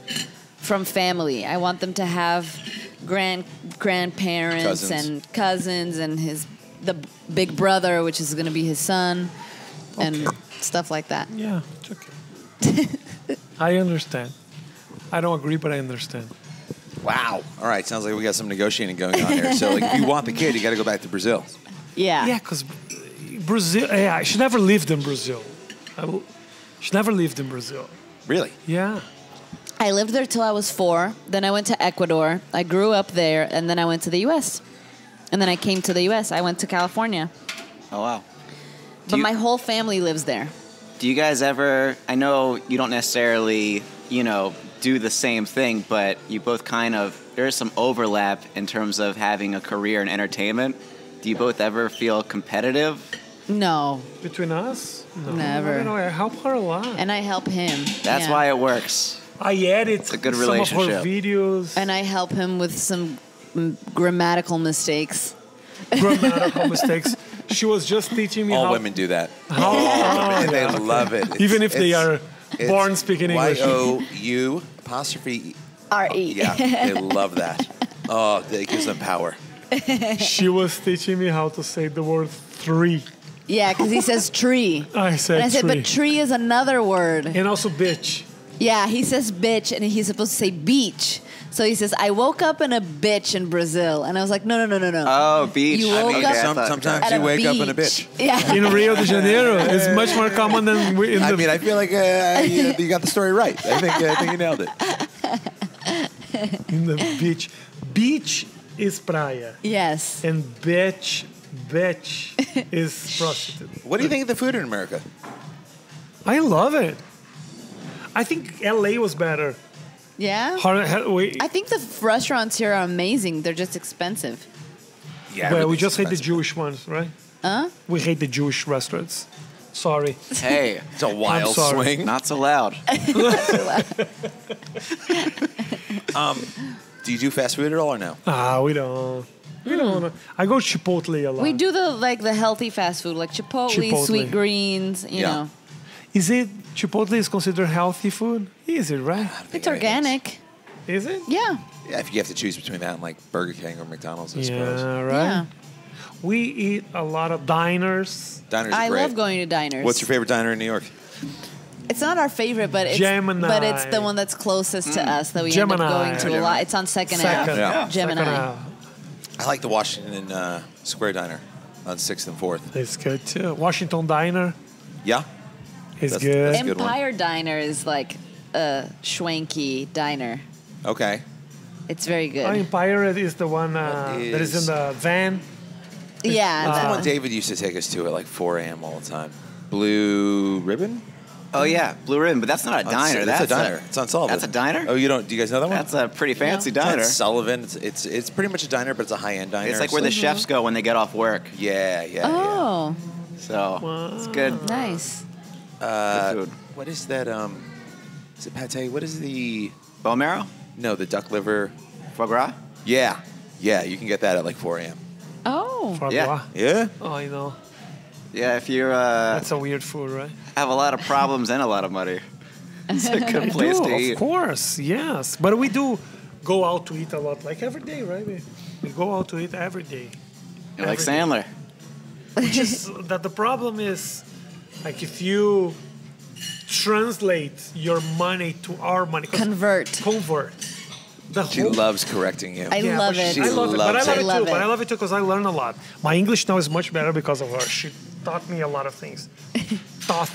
from family. I want them to have grand grandparents Cousins. and cousins and his the big brother, which is going to be his son, and stuff like that. Yeah, it's okay. I understand. I don't agree, but I understand. Wow. All right. Sounds like we got some negotiating going on here. So, like, if you want the kid, you got to go back to Brazil. Yeah. Yeah, because Brazil. Yeah, she never lived in Brazil. I she never lived in Brazil. Really? Yeah. I lived there till I was four. Then I went to Ecuador. I grew up there, and then I went to the U.S. And then I came to the U.S. I went to California, Oh wow. but you- my whole family lives there. Do you guys ever? I know you don't necessarily, you know, do the same thing, but you both kind of there is some overlap in terms of having a career in entertainment. Do you both ever feel competitive No, Between us? No. Never. I don't know. I help her a lot. and I help him. That's Yeah. why it works. I edit a good some of her relationship. videos. And I help him with some mm, grammatical mistakes. grammatical mistakes. She was just teaching me All how, women do that. how and they love it. It's- even if they are it's born speaking English. Y O U apostrophe. R E. Oh, yeah, they love that. Oh, it gives them power. she was teaching me how to say the word three. Yeah, because he says tree. I said And I said, tree. but tree is another word. and also bitch. Yeah, he says bitch, and he's supposed to say beach. So he says, I woke up in a bitch in Brazil. And I was like, no, no, no, no, no. Oh, beach. You I mean, up- Some- sometimes you a wake up in a bitch. Yeah. In Rio de Janeiro, it's much more common than we- in I the. mean, I feel like uh, you, you got the story right. I think I think you nailed it. in the beach. Beach is praia, Yes. and bitch, bitch is prostitute. What do you think of the food in America? I love it. I think LA was better. Yeah. Har- ha- we, I think the f- restaurants here are amazing. They're just expensive. Yeah, well, we everything's just hate the. Jewish ones, right? Huh? We hate the Jewish restaurants. Sorry. Hey, It's a wild sorry. swing. not so loud. Not so loud. Do you do fast food at all or no? Ah, we don't. We don't. I go Chipotle a lot. We do the like the healthy fast food, like Chipotle, Chipotle. sweet greens. You Yeah. know, Is it Chipotle is considered healthy food? Is it right? it's organic. Is it? Yeah. Yeah, if you have to choose between that and like Burger King or McDonald's, I suppose. Yeah, right. Yeah. We eat a lot of diners. Diners are I great. love going to diners. What's your favorite diner in New York? It's not our favorite, but it's Gemini. but it's the one that's closest to us that we end up going to a lot. It's on Second, Ave. Second. Yeah. Gemini. Second I like the Washington uh, Square Diner on Sixth and Fourth. It's good too. Washington Diner Yeah, is That's- good. that's good one. Empire Diner is like a schwanky diner. okay. It's very good. Oh, Empire is the one uh, What that is in the van. yeah. That's that the one one. David used to take us to at like 4 a.m. all the time. Blue Ribbon? Oh yeah, Blue Ribbon, but that's not a diner. That's, That's a diner. it's on Sullivan. That's a diner. Oh, you don't? Do you guys know that one? That's a pretty fancy It's on diner. Sullivan. It's, it's it's pretty much a diner, but it's a high end diner. It's like where the So- chefs go when they get off work. Yeah, yeah, Oh, So wow. it's good. nice. Yeah. Uh, Good food. what is that? Um, is it pate? What is the? Bone marrow, No, the duck liver. foie gras. Yeah, yeah. You can get that at like 4 a.m. Oh. Foie Yeah. gras. Yeah. Oh, I know. Yeah, if you're. uh, That's a weird food, right? have a lot of problems and a lot of money, it's a good place do, to of eat. course, yes. But we do go out to eat a lot, like every day, right? We, we go out to eat every day. You're like Every day. Sandler. Which is that the problem is, like if you translate your money to our money, Convert. convert. The She whole loves correcting you. I Yeah, love it. she- I love it, but I love it. it, I love too. But. I love it too because I learn a lot. My English now is much better because of her. She taught me a lot of things. taught,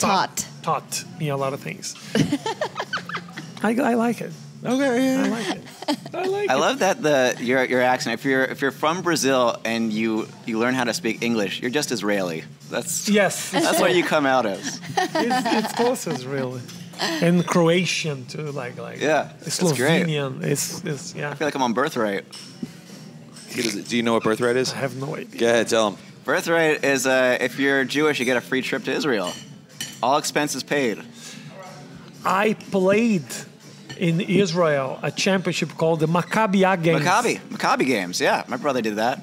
Taught. taught me a lot of things. I, I like it. Okay. I like it. I like I it. love that the your your accent. If you're if you're from Brazil and you you learn how to speak English, you're just Israeli. That's Yes, that's what you come out as. it's, it's closest really, and Croatian too. Like like Yeah, that's great. Slovenian. It's it's yeah. I feel like I'm on Birthright. Do you know what birthright is? I have no idea. Go ahead, tell him. Birthright is uh, if you're Jewish, you get a free trip to Israel, all expenses paid. I played in Israel a championship called the Maccabi Games. Maccabi, Maccabi games. Yeah, my brother did that.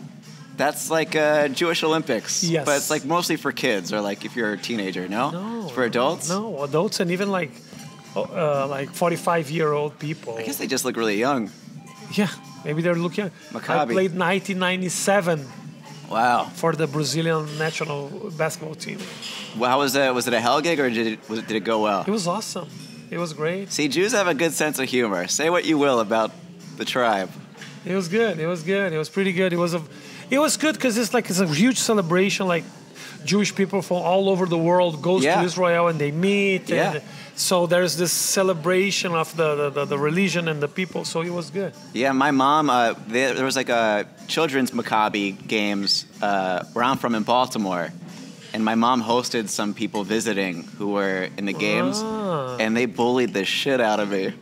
That's like uh, Jewish Olympics. Yes. But it's like mostly for kids or like if you're a teenager. No. No, It's for adults. No, adults and even like uh, like 45 year old people. I guess they just look really young. Yeah, maybe they're looking. Maccabi. I played 1997 Wow. for the Brazilian national basketball team. Well, how was that? Was it a hell gig or did it, was it, did it go well? It was awesome. It was great. See, Jews have a good sense of humor. Say what you will about the tribe. It was good. It was good. It was pretty good. It was a, it was good because it's like it's a huge celebration. Like Jewish people from all over the world goes Yeah. to Israel and they meet. Yeah. And so there's this celebration of the, the, the, the religion and the people. So it was good. Yeah, my mom. Uh, there, there was like a children's Maccabi games uh, where I'm from in Baltimore, and my mom hosted some people visiting who were in the games, Ah. and they bullied the shit out of me.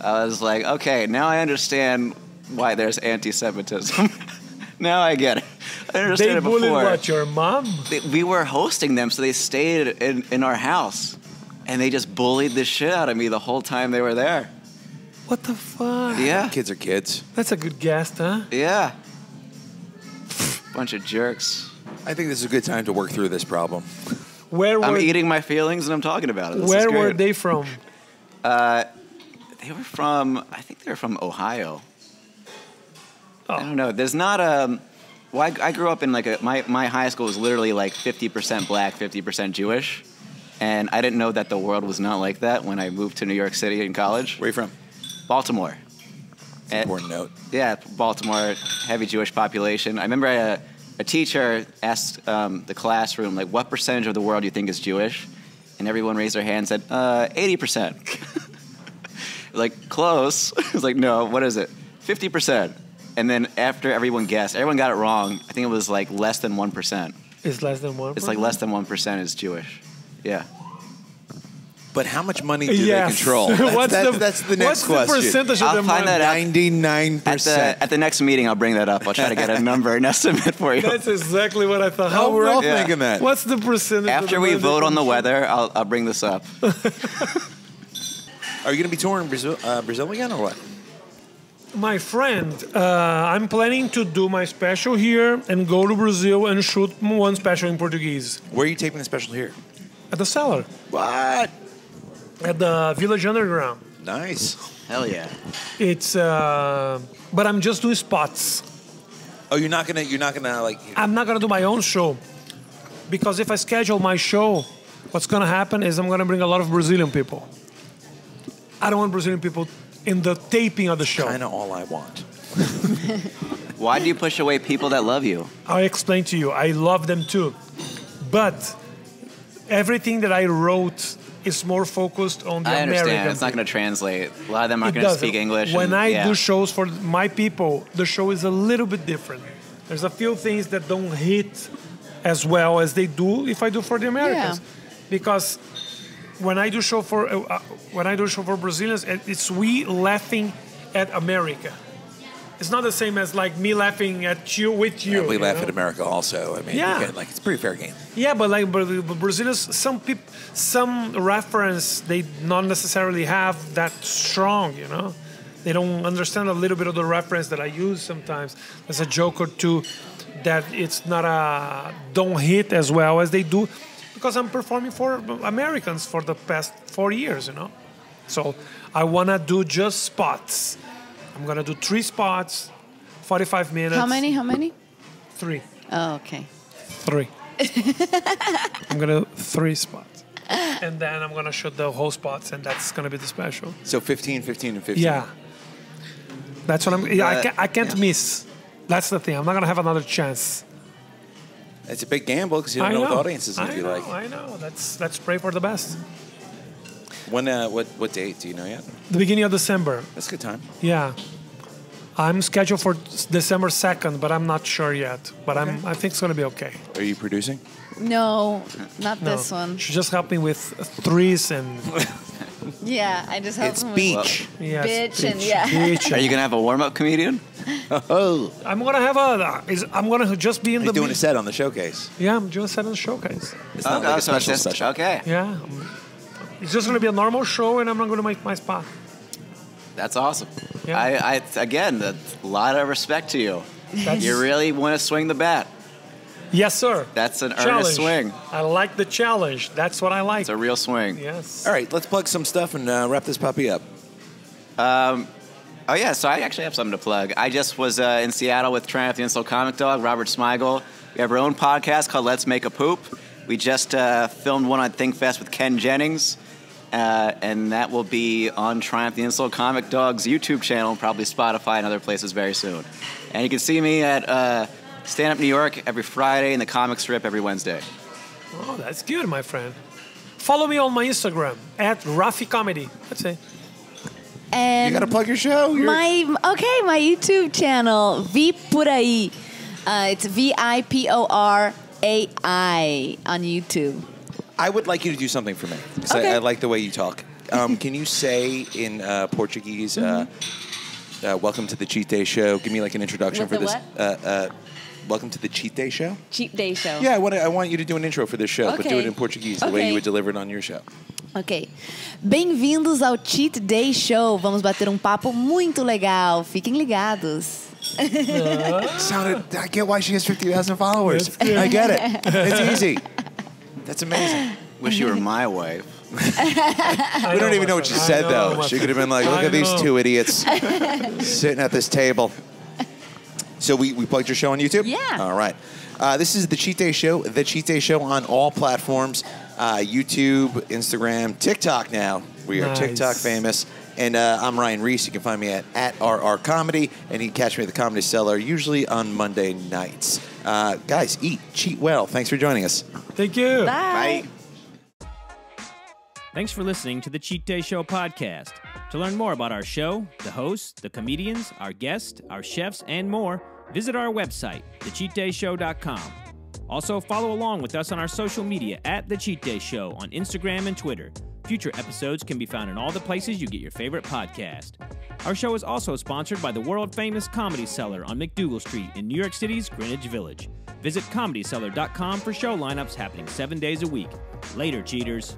I was like, okay, now I understand why there's anti-Semitism. now I get it. I understand They it bullied before. what your mom? They- we were hosting them, so they stayed in, in our house, and they just bullied the shit out of me the whole time they were there. What the fuck? Yeah, Kids are kids. That's a good guest, huh? yeah. Bunch of jerks. I think this is a good time to work through this problem. Where were I'm eating my feelings and I'm talking about it. This Where were they from? Uh, they were from, I think they were from Ohio. I Oh, don't know. There's not a. Well, I, I grew up in like a my my high school was literally like 50% black, 50% Jewish, and I didn't know that the world was not like that when I moved to New York City in college. Where are you from? Baltimore. And- Important note. yeah, Baltimore, heavy Jewish population. I remember a, a teacher asked um, the classroom, like, what percentage of the world do you think is Jewish? And everyone raised their hand and said, uh, 80%. like, close. it was like, no, what is it? 50%. And then after everyone guessed, everyone got it wrong. I think it was like less than 1%. it's less than one. It's like less than 1% is Jewish. Yeah. But how much money do Yes. they control? That's, what's that's, the, that's the what's next question. the percentage of I'll the find money? that out. Ninety-nine At the, percent. at the next meeting, I'll bring that up. I'll try to get a number, an estimate for you. That's exactly what I thought. How Oh, we're all rough- thinking that. What's the percentage? of After the we money vote on the weather, I'll, I'll bring this up. Are you going to be touring Brazil, uh, Brazil again or what? My friend, uh, I'm planning to do my special here and go to Brazil and shoot one special in Portuguese Where are you taping the special here? at the cellar What? At the Village Underground. Nice. Hell yeah. It's, uh, but I'm just doing spots. Oh, you're not gonna. You're not gonna like. I'm not gonna do my own show because if I schedule my show, what's gonna happen is I'm gonna bring a lot of Brazilian people. I don't want Brazilian people in the taping of the show. Kind of all I want. Why do you push away people that love you? I explain to you. I love them too, but everything that I wrote is more focused on the I understand. American. It's not going to translate. A lot of them aren't going to speak English. When and- I yeah. do shows for my people, the show is a little bit different. There's a few things that don't hit as well as they do if I do for the Americans, Yeah. because when I do show for uh, uh, when I do show for Brazilians, it's we laughing at America. It's not the same as like me laughing at you with you. we you laugh know? at America also. I mean, Yeah. can- like it's a pretty fair game. Yeah, but like but, but Brazilians, some people, some reference they not necessarily have that strong. You know, they don't understand a little bit of the reference that I use sometimes. There's a joke or two that it's not a don't hit as well as they do because I'm performing for Americans for the past four years. You know, so I wanna do just spots. I'm gonna do three spots, 45 minutes. How many? How many? Three. Oh, okay. Three. I'm gonna do three spots. And then I'm gonna shoot the whole spots, and that's gonna be the special. So 15, 15, and 15. Yeah. That's what I'm. Yeah, I can't, I can't miss. That's the thing. I'm not gonna have another chance. It's a big gamble because you don't know, know. what the audience is going I to be know, like. I know. That's let's pray for the best. When? Uh, what? What date? Do you know yet? The beginning of December. That's a good time. Yeah. I'm scheduled for December 2nd, but I'm not sure yet. But I'm. I think it's gonna be okay. Are you producing? No, not No. this one. She just helped me with threes and Yeah, I just helped It's him with beach. yes, Bitch and- yeah. bitch Are you going to have a warm up comedian? Oh, I'm gonna have a. Is, I'm gonna just be in he's the. doing a set on the showcase. Yeah, I'm doing a set on the showcase. It's not Okay, like a special just- special. Okay. Yeah, it's just gonna be a normal show, and I'm not gonna make my spot. That's awesome. Yeah. I, I again, a lot of respect to you. That's, You really want to swing the bat. yes, sir. That's an challenge. earnest swing. I like the challenge. That's what I like. It's a real swing. yes. All right, let's plug some stuff and uh, wrap this puppy up. Oh yeah, so I actually have something to plug. I just was uh, in Seattle with Triumph the Insult Comic Dog, Robert Smigel. We have our own podcast called Let's Make a Poop. We just uh, filmed one on ThinkFest with Ken Jennings, uh, and that will be on Triumph the Insult Comic Dog's YouTube channel, probably Spotify and other places very soon. And you can see me at uh, Stand Up New York every Friday and the Comic Strip every Wednesday. Oh, that's good, my friend. Follow me on my Instagram at Rafi Comedy. That's it. And You got to plug your show. You're- my okay, my YouTube channel Vi por aí. Uh, it's V I P O R A I on YouTube. I would like you to do something for me. 'cause Okay. I, I like the way you talk. Um, can you say in uh, Portuguese, uh, uh, "Welcome to the Cheat Day Show"? Give me like an introduction With for the this. Uh, uh, welcome to the Cheat Day Show. Cheat Day Show. Yeah, I want I want you to do an intro for this show, but do it in Portuguese, the way you would deliver it on your show. Ok. Bem-vindos ao Cheat Day Show. Vamos bater um papo muito legal. Fiquem ligados. Sounded. I get why she has fifty thousand followers. I get it. It's easy. That's amazing. Wish you were my wife. We don't even know what she said though. She could have been like, "Look at these two idiots sitting at this table." So we, we plugged your show on YouTube. Yeah. All right. Uh, this is the Cheat Day Show. The Cheat Day Show on all platforms: uh, YouTube, Instagram, TikTok. Now we are Nice. TikTok famous. And uh, I'm Ryan Reiss. You can find me at at RR Comedy, and you can catch me at the Comedy Cellar usually on Monday nights. Uh, guys, eat, cheat well. Thanks for joining us. Thank you. Bye. Thanks for listening to the Cheat Day Show podcast. To learn more about our show, the hosts, the comedians, our guests, our chefs, and more, visit our website, thecheatdayshow.com. Also, follow along with us on our social media at The Cheat Day Show on Instagram and Twitter. Future episodes can be found in all the places you get your favorite podcast. Our show is also sponsored by the world famous Comedy Cellar on MacDougal Street in New York City's Greenwich Village. Visit comedycellar.com for show lineups happening seven days a week. Later, cheaters.